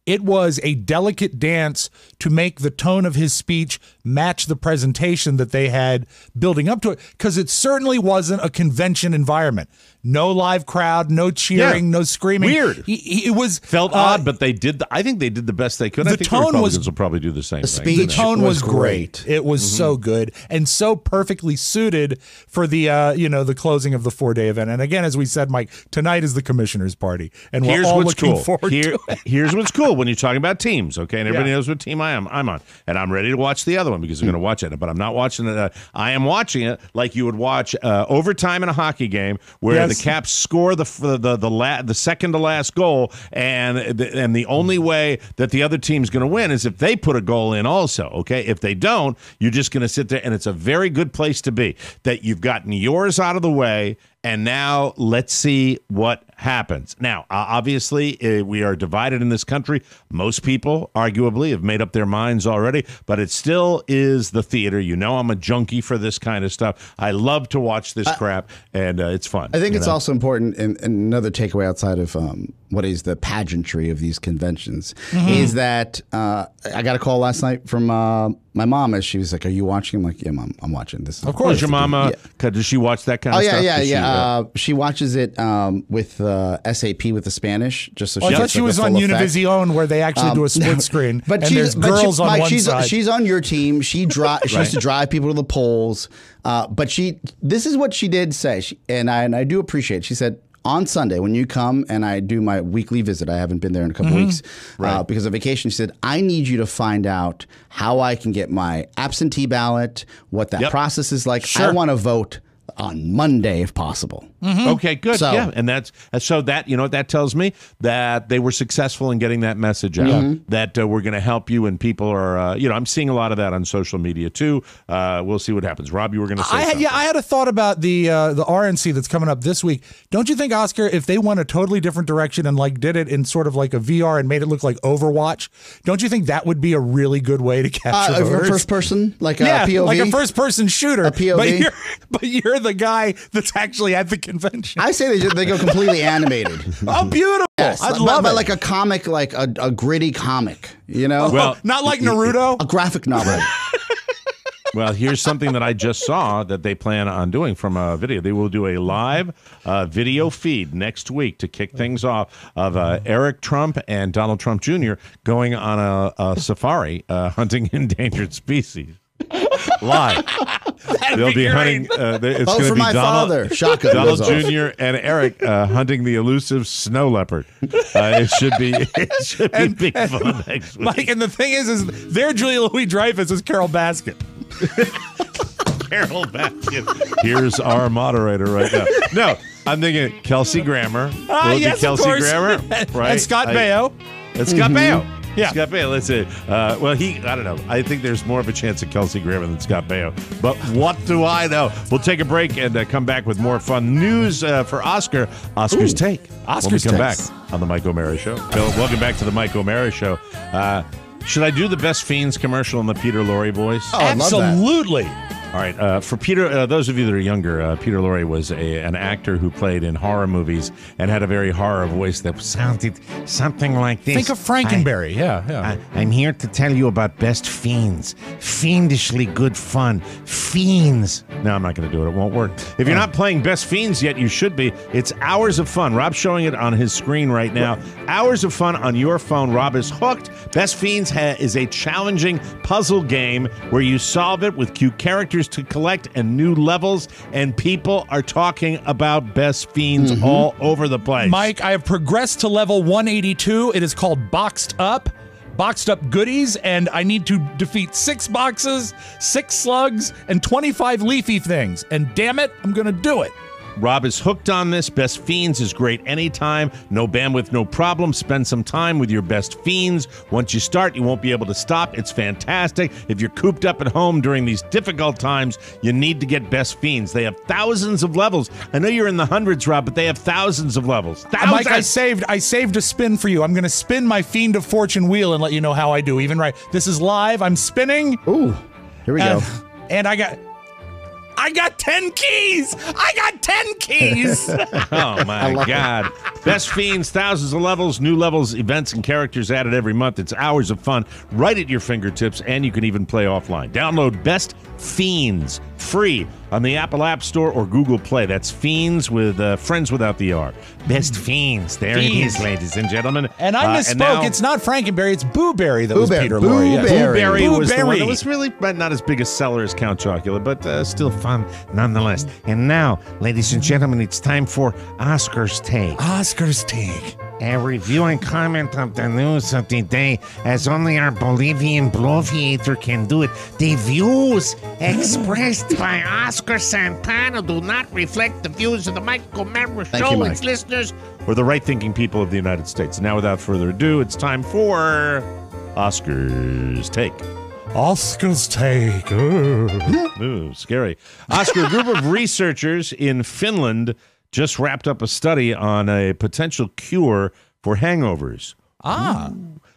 it was a delicate dance to make the tone of his speech match the presentation that they had building up to it because it certainly wasn't a convention environment. No live crowd, no cheering, Yeah. no screaming. Weird. He, he- it was Felt uh, odd, but they did. The, I think they did the best they could. I the think tone the was- Republicans will probably do the same. The thing. the tone was was great. It was Mm-hmm. so good and so perfectly suited for the uh, you know the closing of the four day event. And again, as we said, Mike, tonight is the commissioners' party, and we're Here's all what's looking cool. forward Here- to <laughs> it. here's what's cool when you're talking about teams, okay? And everybody Yeah. knows what team I am. I'm on, and I'm ready to watch the other one because I'm going to watch it. But I'm not watching it. Uh, I am watching it like you would watch uh, overtime in a hockey game, where Yes. The Caps score the the the the, la- the second to last goal, and the, and the only way that the other team's going to win is if they put a goal in also. Okay, if they don't, you're just going to sit there, and it's a very good place to be. That you've gotten yours out of the way. And now let's see what happens. Now, obviously, uh, we are divided in this country. Most people, arguably, have made up their minds already, but it still is the theater. You know, I'm a junkie for this kind of stuff. I love to watch this crap, and uh, it's fun. I think it's know? also important, and, and another takeaway outside of um, what is the pageantry of these conventions is that uh, I got a call last night from uh, my mom as she was like, "Are you watching?" I'm like, "Yeah, mom, I'm watching this." Of course, your mama. Does she watch that kind Oh of yeah, stuff? yeah, Does she, yeah. Uh, Uh, she watches it um, with uh, SAP with the Spanish, just so Oh, I she thought she like, was on effect. Univision where they actually do Um, a split <laughs> screen, But and she's, but girls she, on Mike, one she's, side. she's on your team. She <laughs> dri- She used to drive people to the polls. Uh, but she, this is what she did say, she, and I and I do appreciate. It. She said. On Sunday, when you come and I do my weekly visit, I haven't been there in a couple Mhm. weeks uh, because of vacation. She said, I need you to find out how I can get my absentee ballot, what that Yep. process is like. I Sure. want to vote on Monday if possible. Okay, good. So- yeah, and that's so that you know what that tells me that they were successful in getting that message out. Mhm. That uh, we're going to help you, and people are. Uh, you know, I'm seeing a lot of that on social media too. Uh, we'll see what happens. Rob, you were going to say I had, something. yeah, I had a thought about the uh, the RNC that's coming up this week. Don't you think, Oscar, if they went a totally different direction and like did it in sort of like a VR and made it look like Overwatch, don't you think that would be a really good way to capture Uh, voters? first person, like a yeah, POV? like a first person shooter. A POV? But you're <laughs> but you're the guy that's actually at the convention. I say they they go completely <laughs> animated. oh, beautiful! Yes, I'd but- love but it. like a comic, like a, a gritty comic. You know, Well- not like Naruto. a graphic novel. <laughs> Well, here's something that I just saw that they plan on doing from a video. They will do a live uh, video feed next week to kick things off of uh, Eric Trump and Donald Trump Jr. going on a, a safari uh, <laughs> hunting endangered species. <laughs> Live. They'll be, hunting. Uh, they- it's going to be my Donald, father. Shotgun Donald. Jr. and Eric uh, hunting the elusive snow leopard. Uh, it should be. <laughs> It should be big fun next week. Mike, and the thing is, is their Julia Louis Dreyfus is Carole Baskin. <laughs> Carole Baskin. Here's our moderator right now. No, I'm thinking Kelsey Grammer. Ah, Will it yes, of Kelsey course. Grammer? And Scott I- Baio. And Scott Baio. Yeah. Scott Baio. Let's see. Uh, well, he, I don't know. I think there's more of a chance of Kelsey Grammer than Scott Baio. But what do I know? We'll take a break and uh, come back with more fun news uh, for Oscar. Oscar's Ooh. take. Oscar's when we come takes. back on the Mike O'Meara Show. Bill, welcome back to the Mike O'Meara Show. Uh, should I do the Best Fiends commercial in the Peter Lorre voice? Oh, I love that. All right. Uh, for Peter, uh, those of you that are younger, uh, Peter Lorre was a, an actor who played in horror movies and had a very horror voice that sounded something like this. Think of Frankenberry. yeah, yeah. I, am here to tell you about Best Fiends. Fiendishly good fun. Fiends. No, I'm not going to do it. It won't work. If you're not playing Best Fiends yet, you should be. It's hours of fun. Rob's showing it on his screen right now. Hours of fun on your phone. Rob is hooked. Best Fiends ha- is a challenging puzzle game where you solve it with cute characters to collect and new levels, and people are talking about Best Fiends mm-hmm. all over the place. Mike, I have progressed to level 182. It is called Boxed Up. Boxed up goodies, and I need to defeat six boxes, six slugs, and 25 leafy things. And damn it, I'm going to do it. Rob is hooked on this. Best Fiends is great anytime. No bandwidth, no problem. Spend some time with your Best Fiends. Once you start, you won't be able to stop. It's fantastic. If you're cooped up at home during these difficult times, you need to get Best Fiends. They have thousands of levels. I know you're in the hundreds, Rob, but they have thousands of levels. Uh, Thousands. Mike, I saved I saved a spin for you. I'm going to spin my Fiend of Fortune wheel and let you know how I do. Even right, this is live. I'm spinning. Ooh, here we and, go. And I got I got 10 keys. I got 10 keys. <laughs> oh my God. Best Fiends, thousands of levels, new levels, events, and characters added every month. It's hours of fun right at your fingertips, and you can even play offline. Download Best Fiends free on the Apple App Store or Google Play. That's Fiends with uh, Friends without the R. Best Fiends. There it Fiends. is, ladies and gentlemen. and I Uh, misspoke. now- it's not Frankenberry, it's Booberry that was Booberry. Peter Lorre. yes. Booberry. Blueberry was the one Blueberry. that was really but not as big a seller as Count Chocula, but uh, still fun nonetheless. And now, ladies and gentlemen, it's time for Oscar's Take. Oscar's take. A review and comment of the news of the day, as only our Bolivian bloviator can do it. The views expressed by Oscar Santana do not reflect the views of the Mike O'Meara Show, you, Mike. its listeners, or the right thinking people of the United States. Now, without further ado, it's time for Oscar's Take. Oscar's take. Ooh. Ooh, scary. Oscar, a group of <laughs> researchers in Finland just wrapped up a study on a potential cure for hangovers. Ah.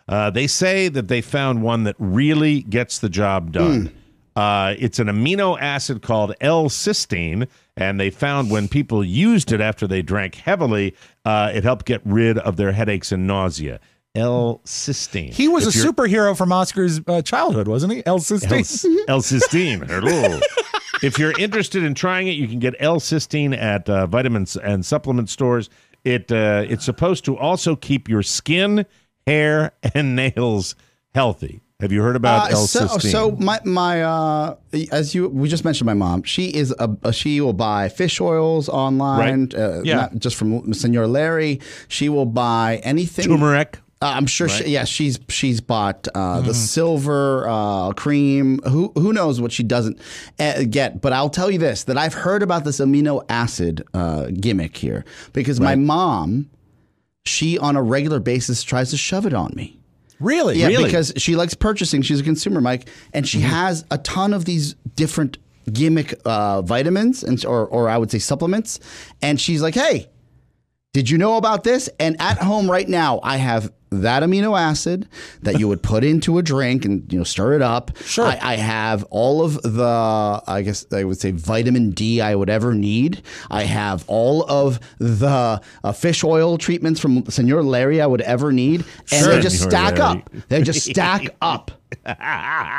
Uh, they say that they found one that really gets the job done. Uh, it's an amino acid called L-cysteine, and they found when people used it after they drank heavily, uh, it helped get rid of their headaches and nausea. L-cysteine. He was If a superhero from Oscar's uh, childhood, wasn't he? L-cysteine. L-cysteine. <laughs> Hello. If you're interested in trying it, you can get L-cysteine at uh, vitamins and supplement stores. It uh, it's supposed to also keep your skin, hair, <laughs> and nails healthy. Have you heard about Uh, so, L-cysteine? so my my uh, as you we just mentioned my mom. She is a, a she will buy fish oils online. Right. Uh, Yeah. not just from Senor Larry. She will buy anything. turmeric. Uh, I'm sure. She, yeah, she's she's bought uh, the silver uh, cream. Who who knows what she doesn't uh, get? But I'll tell you this: that I've heard about this amino acid uh, gimmick here because my mom, she on a regular basis tries to shove it on me. Really? Yeah, Really? because she likes purchasing. She's a consumer, Mike, and she has a ton of these different gimmick uh, vitamins and or or I would say supplements. And she's like, "Hey, did you know about this?" And at home right now, I have that amino acid that you would put into a drink and you know stir it up. Sure. I, I have all of the I guess I would say vitamin D I would ever need. I have all of the uh, fish oil treatments from Senor Larry I would ever need, and Sure. they just Senor stack Larry. up. They just stack up. <laughs>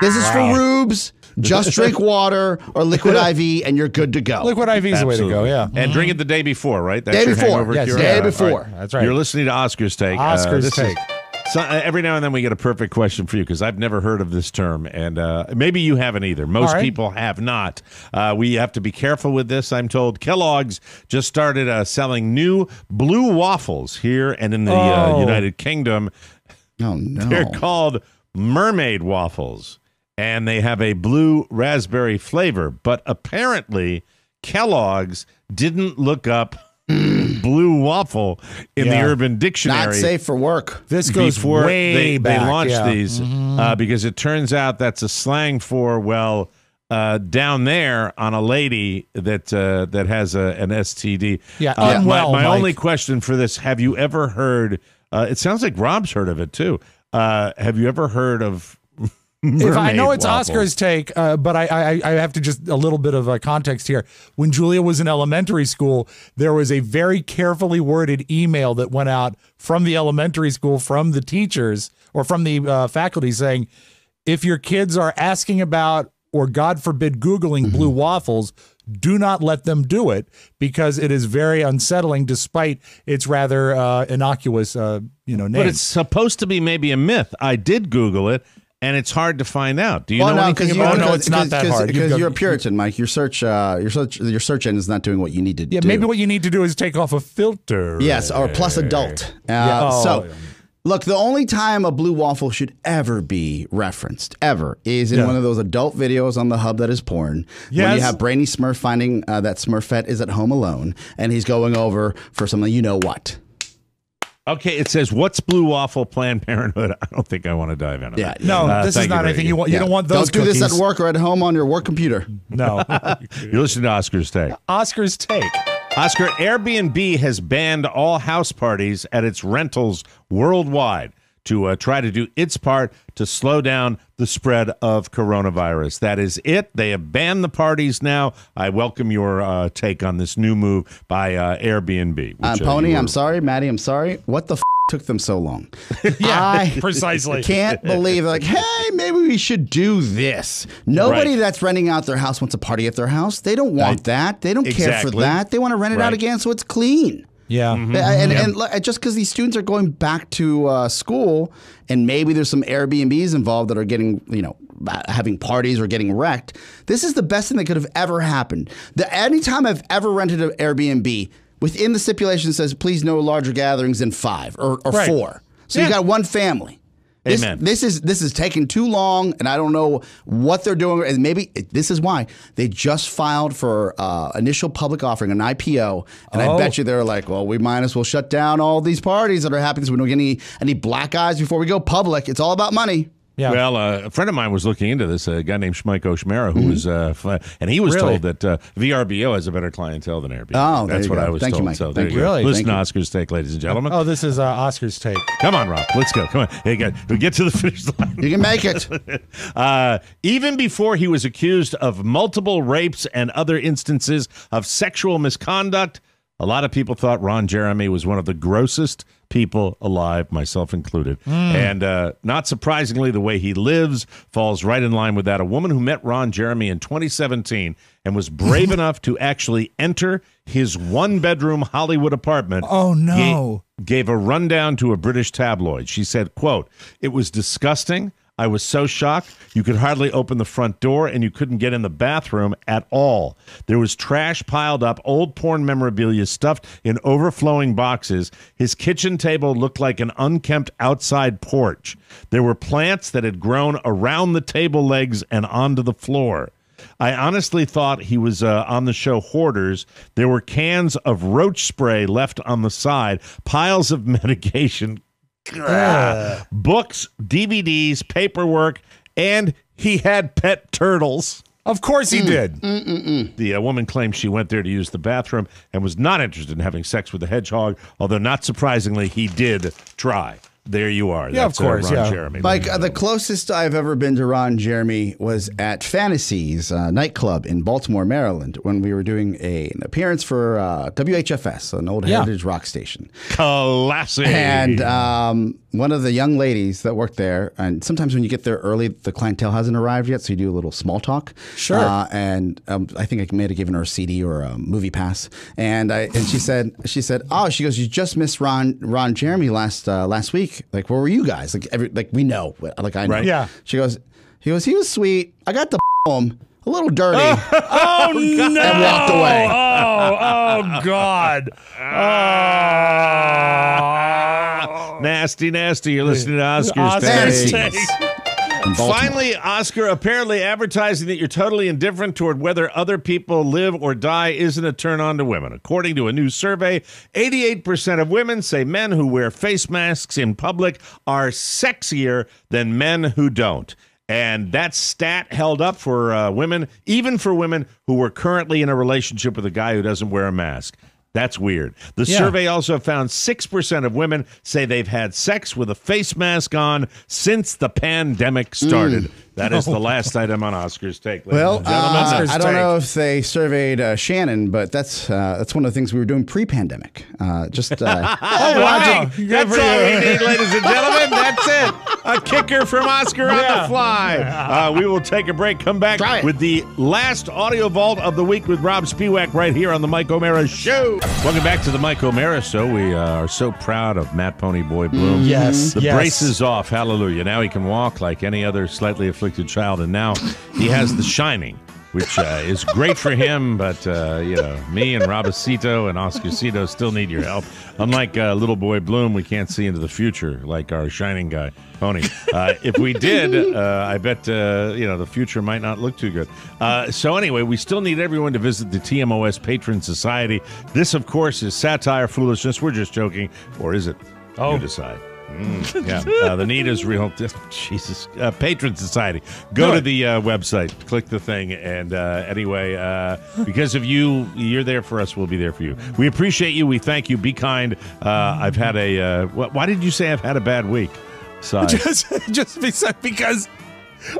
This is for rubes. Just <laughs> drink water or liquid IV, and you're good to go. Liquid IV is the way to go, yeah. And drink it the day before, right? That's Day your before. hangover Yes, cure? day All before. That's right. You're listening to Oscar's Take. Uh, Oscar's this is- Take. so, uh, every now and then we get a perfect question for you because I've never heard of this term, and uh, maybe you haven't either. Most All right. people have not. Uh, we have to be careful with this. I'm told Kellogg's just started uh, selling new blue waffles here and in the uh, Oh. United Kingdom. oh no! They're called mermaid waffles, and they have a blue raspberry flavor. But apparently, Kellogg's didn't look up <clears throat> blue waffle in the Urban Dictionary Not safe for work. This goes before way they, back. they launched yeah. these uh, because it turns out that's a slang for well uh, down there on a lady that uh, that has a, an STD. Yeah, Uh, unwell, my, my only question for this: Have you ever heard? Uh, it sounds like Rob's heard of it too. Uh, have you ever heard of? If I know it's waffles? Oscar's take, uh, but I, I I have to just a little bit of uh, context here. When Julia was in elementary school, there was a very carefully worded email that went out from the elementary school from the teachers or from the uh, faculty saying, if your kids are asking about or God forbid googling blue waffles, do not let them do it because it is very unsettling, despite its rather uh, innocuous, uh, you know, name. But it's supposed to be maybe a myth. I did Google it, and it's hard to find out. Do you Well, know no, anything because you, it? Because, no, it's not that cause, hard because you're a Puritan, Mike. Your search, uh, your search, your search engine is not doing what you need to yeah, do. maybe what you need to do is take off a filter. Yes, or plus adult. Uh, Yeah. Oh, so, yeah. Look, the only time a blue waffle should ever be referenced, ever, is in Yeah. one of those adult videos on the hub that is porn. When Yes. you have Brainy Smurf finding uh, that Smurfette is at home alone and he's going over for something you know what. Okay, it says what's Blue Waffle Planned Parenthood. <laughs> I don't think I want to dive into Yeah. that. No, Uh, this is not Brady. anything you want. You don't want those Don't do this at work or at home on your work computer. <laughs> No. <laughs> You listen to Oscar's take. Oscar's take. Oscar, Airbnb has banned all house parties at its rentals worldwide to uh, try to do its part to slow down the spread of coronavirus. That is it. They have banned the parties now. I welcome your uh, take on this new move by uh, Airbnb. which, Uh, uh, Pony, I'm sorry. Maddie, I'm sorry. What the f- took them so long? <laughs> I <laughs> Precisely. can't believe, like, hey, maybe we should do this. Nobody Right. that's renting out their house wants a party at their house. They don't want I- that. They don't care for that. They want to rent it out again so it's clean. Yeah. Mm-hmm. And, and look, just because these students are going back to uh, school and maybe there's some Airbnbs involved that are getting, you know, having parties or getting wrecked, this is the best thing that could have ever happened. The anytime I've ever rented an Airbnb, within the stipulation says please no larger gatherings than five or, or Right. four. So you Yeah. got one family. This, Amen. this is this is taking too long, and I don't know what they're doing. And maybe this is why they just filed for uh, initial public offering, an IPO. And I Oh. bet you they're like, well, we might as well shut down all these parties that are happening, so we don't get any any black eyes before we go public. It's all about money. Yeah. Well, uh, a friend of mine was looking into this, a guy named Shmike Oshmera, who was, uh, and he was Really? told that uh, VRBO has a better clientele than Airbnb. Oh, that's what go. I was Thank you. Mike. So Thank you. you go. Really? Listen Thank to. Oscar's take, ladies and gentlemen. oh, this is uh, Oscar's take. Come on, Rob. Let's go. Come on. Hey, guys, we get to the <laughs> finish line. You can make it. <laughs> Uh, even before he was accused of multiple rapes and other instances of sexual misconduct, a lot of people thought Ron Jeremy was one of the grossest people alive, myself included. And uh, not surprisingly, the way he lives falls right in line with that. A woman who met Ron Jeremy in 2017 and was brave <laughs> enough to actually enter his one bedroom Hollywood apartment. Oh, no. ga- gave a rundown to a British tabloid. She said, quote, it was disgusting. I was so shocked. You could hardly open the front door and you couldn't get in the bathroom at all. There was trash piled up, old porn memorabilia stuffed in overflowing boxes. His kitchen table looked like an unkempt outside porch. There were plants that had grown around the table legs and onto the floor. I honestly thought he was uh, on the show Hoarders. There were cans of roach spray left on the side, piles of <laughs> medication, Ah. books, DVDs, paperwork, and he had pet turtles. Of course he did. The uh, woman claimed she went there to use the bathroom and was not interested in having sex with the hedgehog, although not surprisingly, he did try. There you are. Yeah, of That's, uh, course, Ron yeah. Jeremy. Mike, uh, the closest I've ever been to Ron Jeremy was at Fantasies uh, nightclub in Baltimore, Maryland, when we were doing a, an appearance for uh, WHFS, an old Yeah. heritage rock station. Classic. And um, one of the young ladies that worked there, and sometimes when you get there early, the clientele hasn't arrived yet, so you do a little small talk. Sure. Uh, and um, I think I may have given her a CD or a movie pass, and I and she said she said, "Oh, she goes, you just missed Ron Ron Jeremy last uh, last week. Like, where were you guys? Like, every like we know, like I know. Right. Yeah. She goes, he goes, he was sweet. I got the <laughs> home." A little dirty. <laughs> Oh, <laughs> no. And walked away. Oh, oh, God. Oh. nasty, nasty. You're listening to Oscar's Oscar's Finally, Oscar apparently advertising that you're totally indifferent toward whether other people live or die isn't a turn on to women. According to a new survey, 88% of women say men who wear face masks in public are sexier than men who don't. And that stat held up for uh, women, even for women who were currently in a relationship with a guy who doesn't wear a mask. That's weird. The Yeah. survey also found 6% of women say they've had sex with a face mask on since the pandemic started. Mm. That is the last item on Oscar's take. Well, gentlemen. uh, Oscar's I don't take. know if they surveyed uh, Shannon, but that's uh, that's one of the things we were doing pre-pandemic. Uh, just uh, <laughs> Oh, wow. hey, that's all we need, ladies and gentlemen. That's it. A kicker from Oscar on the fly. Uh, we will take a break. Come back with the last audio vault of the week with Rob Spewak right here on the Mike O'Meara Show. Welcome back to the Mike O'Meara Show. We uh, are so proud of Matt Ponyboy Bloom. Yes, The yes. brace is off. Hallelujah. Now he can walk like any other slightly afflicted child. And now he has the shining which uh, is great for him. But uh, you know, me and Robacito and Oscar Cito still need your help. Unlike uh, little boy Bloom, we can't see into the future like our shining guy Pony. Uh, if we did, uh, I bet uh, you know the future might not look too good. Uh, so anyway, we still need everyone to visit the TMOS Patron Society. This, of course, is satire, foolishness. We're just joking, or is it? Oh. You decide. Mm, yeah, uh, the need is real. <laughs> Jesus, uh, Patron Society. Go to the uh, website, click the thing, and uh, anyway, uh, because of you, you're there for us. We'll be there for you. We appreciate you. We thank you. Be kind. Uh, I've had a. Uh, wh- why did you say I've had a bad week? Sigh. <laughs> just just <laughs> because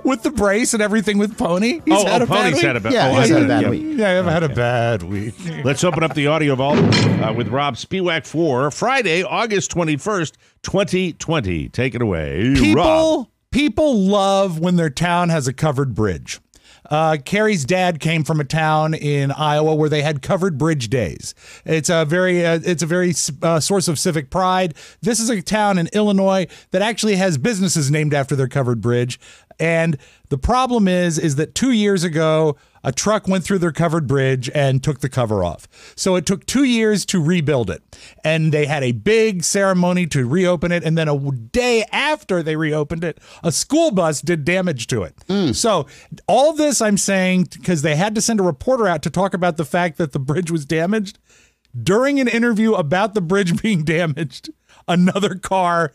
with the brace and everything with Pony, he's oh, had oh, a bad Pony's week. had a bad. Yeah, oh, he's I- had a bad yeah. week. Yeah, I've had a bad week. Let's open up the audio vault uh, with Rob Spewak for Friday, August twenty first, twenty twenty. Take it away, Rob. People people love when their town has a covered bridge. Uh, Carrie's dad came from a town in Iowa where they had covered bridge days. It's a very uh, it's a very uh, source of civic pride. This is a town in Illinois that actually has businesses named after their covered bridge. And the problem is is that 2 years ago a truck went through their covered bridge and took the cover off. So it took 2 years to rebuild it. And they had a big ceremony to reopen it and then a day after they reopened it, a school bus did damage to it. Hmm. So all this I'm saying because they had to send a reporter out to talk about the fact that the bridge was damaged. During an interview about the bridge <laughs> being damaged, another car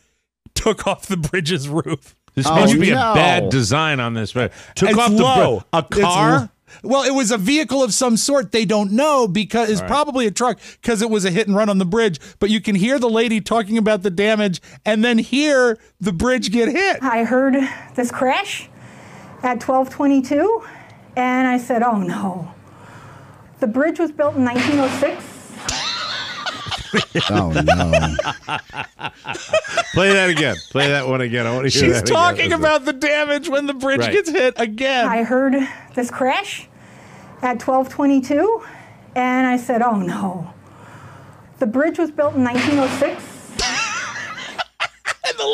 took off the bridge's roof. This Oh, must be no. a bad design on this. Took It's off the low. a car. well, it was a vehicle of some sort. They don't know because it's probably a truck because it was a hit and run on the bridge. But you can hear the lady talking about the damage and then hear the bridge get hit. I heard this crash at 1222 and I said, oh no. The bridge was built in 1906. <laughs> Oh no! <laughs> Play that again. Play that one again. I want to hear She's that again. talking about the damage when the bridge Right. gets hit again. I heard this crash at 1222 and I said, oh no. The bridge was built in 1906. <laughs>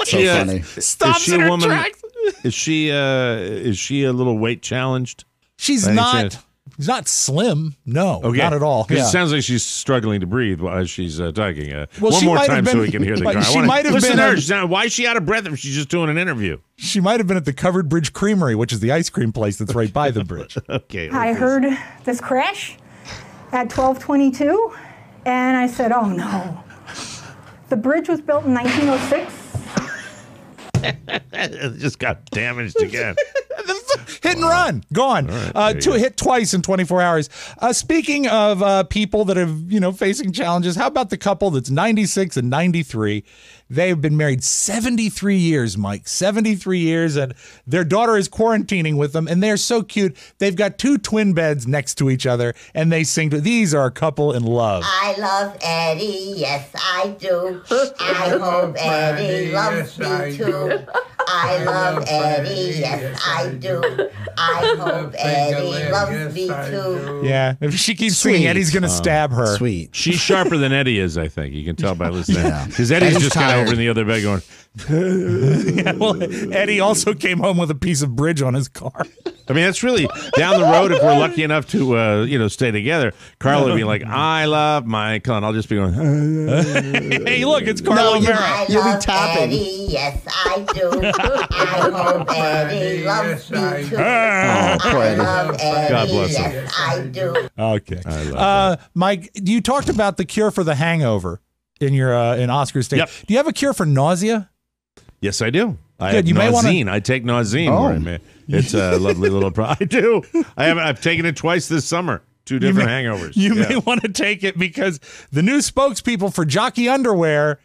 So Yeah. funny. Stops is she in a her woman? tracks. Is she? Uh, is she a little weight challenged? She's not. chance? She's not slim. No, Okay. not at all. Yeah. It sounds like she's struggling to breathe while she's uh, talking. Uh, Well, one she more might have so been- we can hear the <laughs> like, car. She might have listen been to her. a- why is she out of breath if she's just doing an interview? She might have been at the Covered Bridge Creamery, which is the ice cream place that's right by the bridge. <laughs> Okay. I okay. heard this crash at 1222 and I said, oh no. The bridge was built in 1906. It just got damaged again. <laughs> hit and run, gone. right, uh, two go. hit twice in 24 hours. Uh, speaking of uh, people that have you know facing challenges, how about the couple that's 96 and 93? They've been married 73 years, Mike. 73 years, and their daughter is quarantining with them, and they're so cute. They've got two twin beds next to each other, and they sing. To, These are a couple in love. I love Eddie, yes I do. I <laughs> hope Eddie loves me too. I love Eddie, yes I do. I hope Eddie loves me too. Yeah, if she keeps singing, Eddie's gonna stab her. Sweet. She's sharper than Eddie is, I think. You can tell by <laughs> listening. Yeah. Because Eddie's Eddie's just kind of tired. over in the other bed going, <laughs> Yeah, well, Eddie also came home with a piece of bridge on his car. I mean, that's really down the road. If we're lucky enough to, uh, you know, stay together, Carla would be like, "I love Michael," and I'll just be going, <laughs> hey, look, it's Carlo you- Mera. I You'll be tapping. Eddie, yes I do. <laughs> I hope Eddie loves me too. Poor I Eddie. love Eddie, God bless him. yes I do. Okay. love Uh, Mike, you talked about the cure for the hangover in your uh, in Oscar's state. Yep. Do you have a cure for nausea? "Yes, I do. I Good, have you may wanna- I take Nauzene. Oh. where I It's a <laughs> lovely little. Pro- I do. I have. I've taken it twice this summer. Two different may- hangovers. You Yeah. may want to take it because the new spokespeople for Jockey Underwear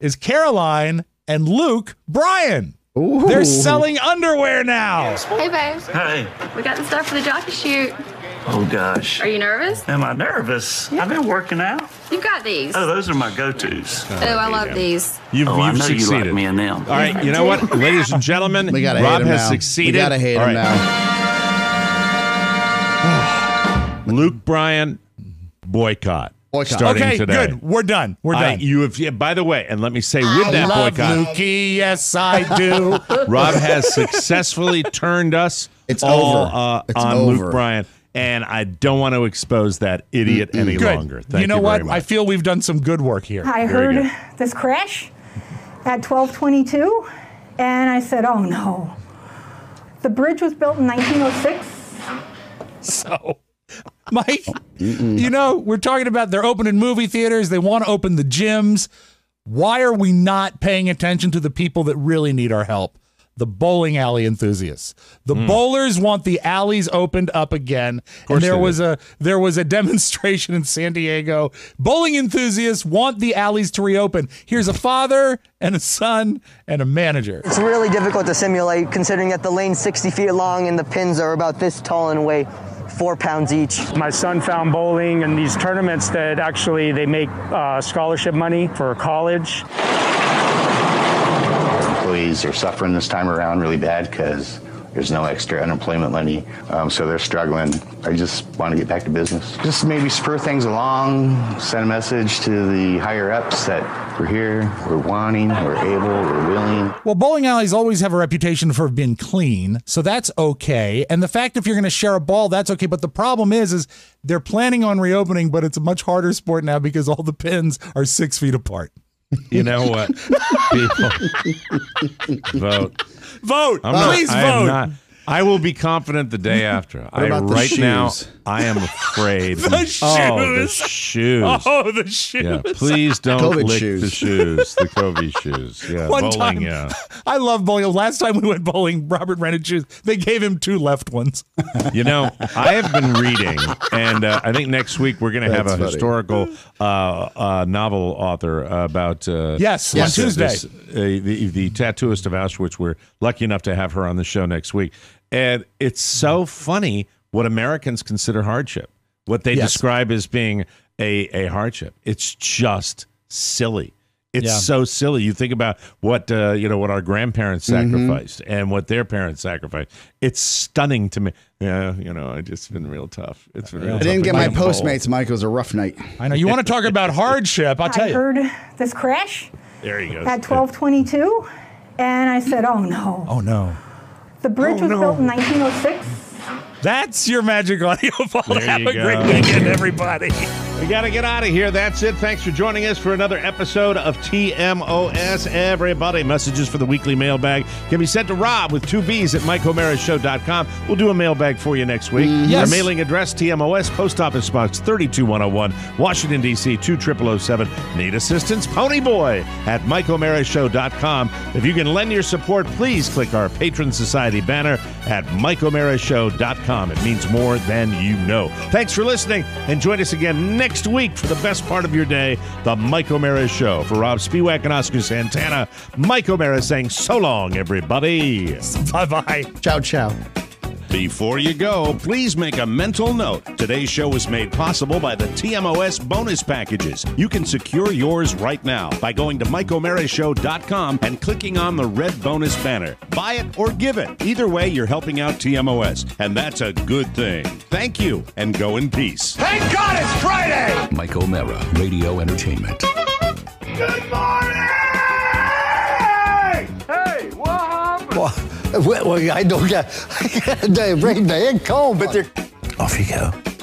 is Caroline and Luke Bryan. Ooh. They're selling underwear now. Hey, babe. Hey, We got the stuff for the jockey shoot. Oh gosh. Are you nervous? Am I nervous? I've been working out. You've got these. Oh, those are my go-tos. Oh, I love these. You've, Oh, you've know you succeeded. like me and them. All right, you know what, <laughs> ladies and gentlemen, We gotta Rob hate him has now. succeeded. We gotta hate All him right. now. <sighs> Luke Bryan boycott. starting okay, today. good. We're done. We're I- done. you have. Yeah, by the way, and let me say with I that love boycott, Lukey. Yes, I do. <laughs> Rob has successfully turned us It's all over. Uh, It's on over. Luke Bryan, and I don't want to expose that idiot mm-hmm. any Good. longer. Thank you know very what? much. I feel we've done some good work here. I Very heard good. this crash at 1222, and I said, oh no. The bridge was built in 1906. So, <laughs> Mike, you know, we're talking about they're opening movie theaters, they want to open the gyms. Why are we not paying attention to the people that really need our help? The bowling alley enthusiasts. The bowlers want the alleys opened up again. And there they was a there was a <laughs> demonstration in San Diego. Bowling enthusiasts want the alleys to reopen. Here's a father and a son and a manager. It's really difficult to simulate considering that the lane's 60 feet long and the pins are about this tall and weigh four pounds each. My son found bowling in these tournaments that actually they make uh, scholarship money for college. Employees are suffering this time around really bad because there's no extra unemployment money, um, so they're struggling. I just want to get back to business. Just maybe spur things along, send a message to the higher ups that we're here, we're wanting, we're able, we're willing. Well, bowling alleys always have a reputation for being clean, so that's okay. And the fact if you're going to share a ball, that's okay. But the problem is, is they're planning on reopening, but it's a much harder sport now because all the pins are six feet apart. You know what? <laughs> People vote. Vote, I'm please vote. I will be confident the day <laughs> after. I right now? I am <laughs> afraid. The Oh, the shoes. shoes. Oh, the shoes. Yeah, please don't COVID lick shoes. the shoes. The Kobe shoes. Yeah, One bowling. time, Yeah. I love bowling. Last time we went bowling, Robert rented shoes. They gave him two left ones. You know, I have been reading, and uh, I think next week we're going to have a funny. historical uh, uh, novel author about. Uh, Yes, on Tuesday. this, uh, the the tattooist of Auschwitz. We're lucky enough to have her on the show next week, and it's so funny what Americans consider hardship, what they Yes. describe as being a a hardship. It's just silly. It's Yeah. so silly. You think about what uh, you know what our grandparents Mm-hmm. sacrificed and what their parents sacrificed. It's stunning to me. Yeah, you know, it's just been real tough. It's been real I tough. didn't get my them. Postmates, Mike. It was a rough night. I know. You want to talk about <laughs> hardship? I'll tell I you. I heard this crash There he goes. at 1222, and I said, oh no. Oh, no. The bridge oh, was built in 1906. That's your magic audio <laughs> ball. There Have you a great weekend, everybody. <laughs> We got to get out of here. That's it. Thanks for joining us for another episode of TMOS. Everybody, messages for the weekly mailbag can be sent to Rob with two B's at MikeO'MearaShow.com. We'll do a mailbag for you next week. Mm-hmm. Yes. Our mailing address, TMOS, Post Office Box 32101, Washington, D.C. 20007. Need assistance? Ponyboy at MikeO'MearaShow.com. If you can lend your support, please click our Patron Society banner at MikeO'MearaShow.com. It means more than you know. Thanks for listening, and join us again next week for the best part of your day, the Mike O'Meara Show. For Rob Spewak and Oscar Santana, Mike O'Meara saying so long, everybody. Bye bye. Ciao, ciao. Before you go, please make a mental note. Today's show was made possible by the TMOS bonus packages. You can secure yours right now by going to MikeO'MearaShow.com and clicking on the red bonus banner. Buy it or give it. Either way, you're helping out TMOS, and that's a good thing. Thank you, and go in peace. Thank God it's Friday! Mike O'Meara, Radio Entertainment. Good morning! Hey, what happened? Well, well, I don't <laughs> got a brain bag comb, but they're. Off you go.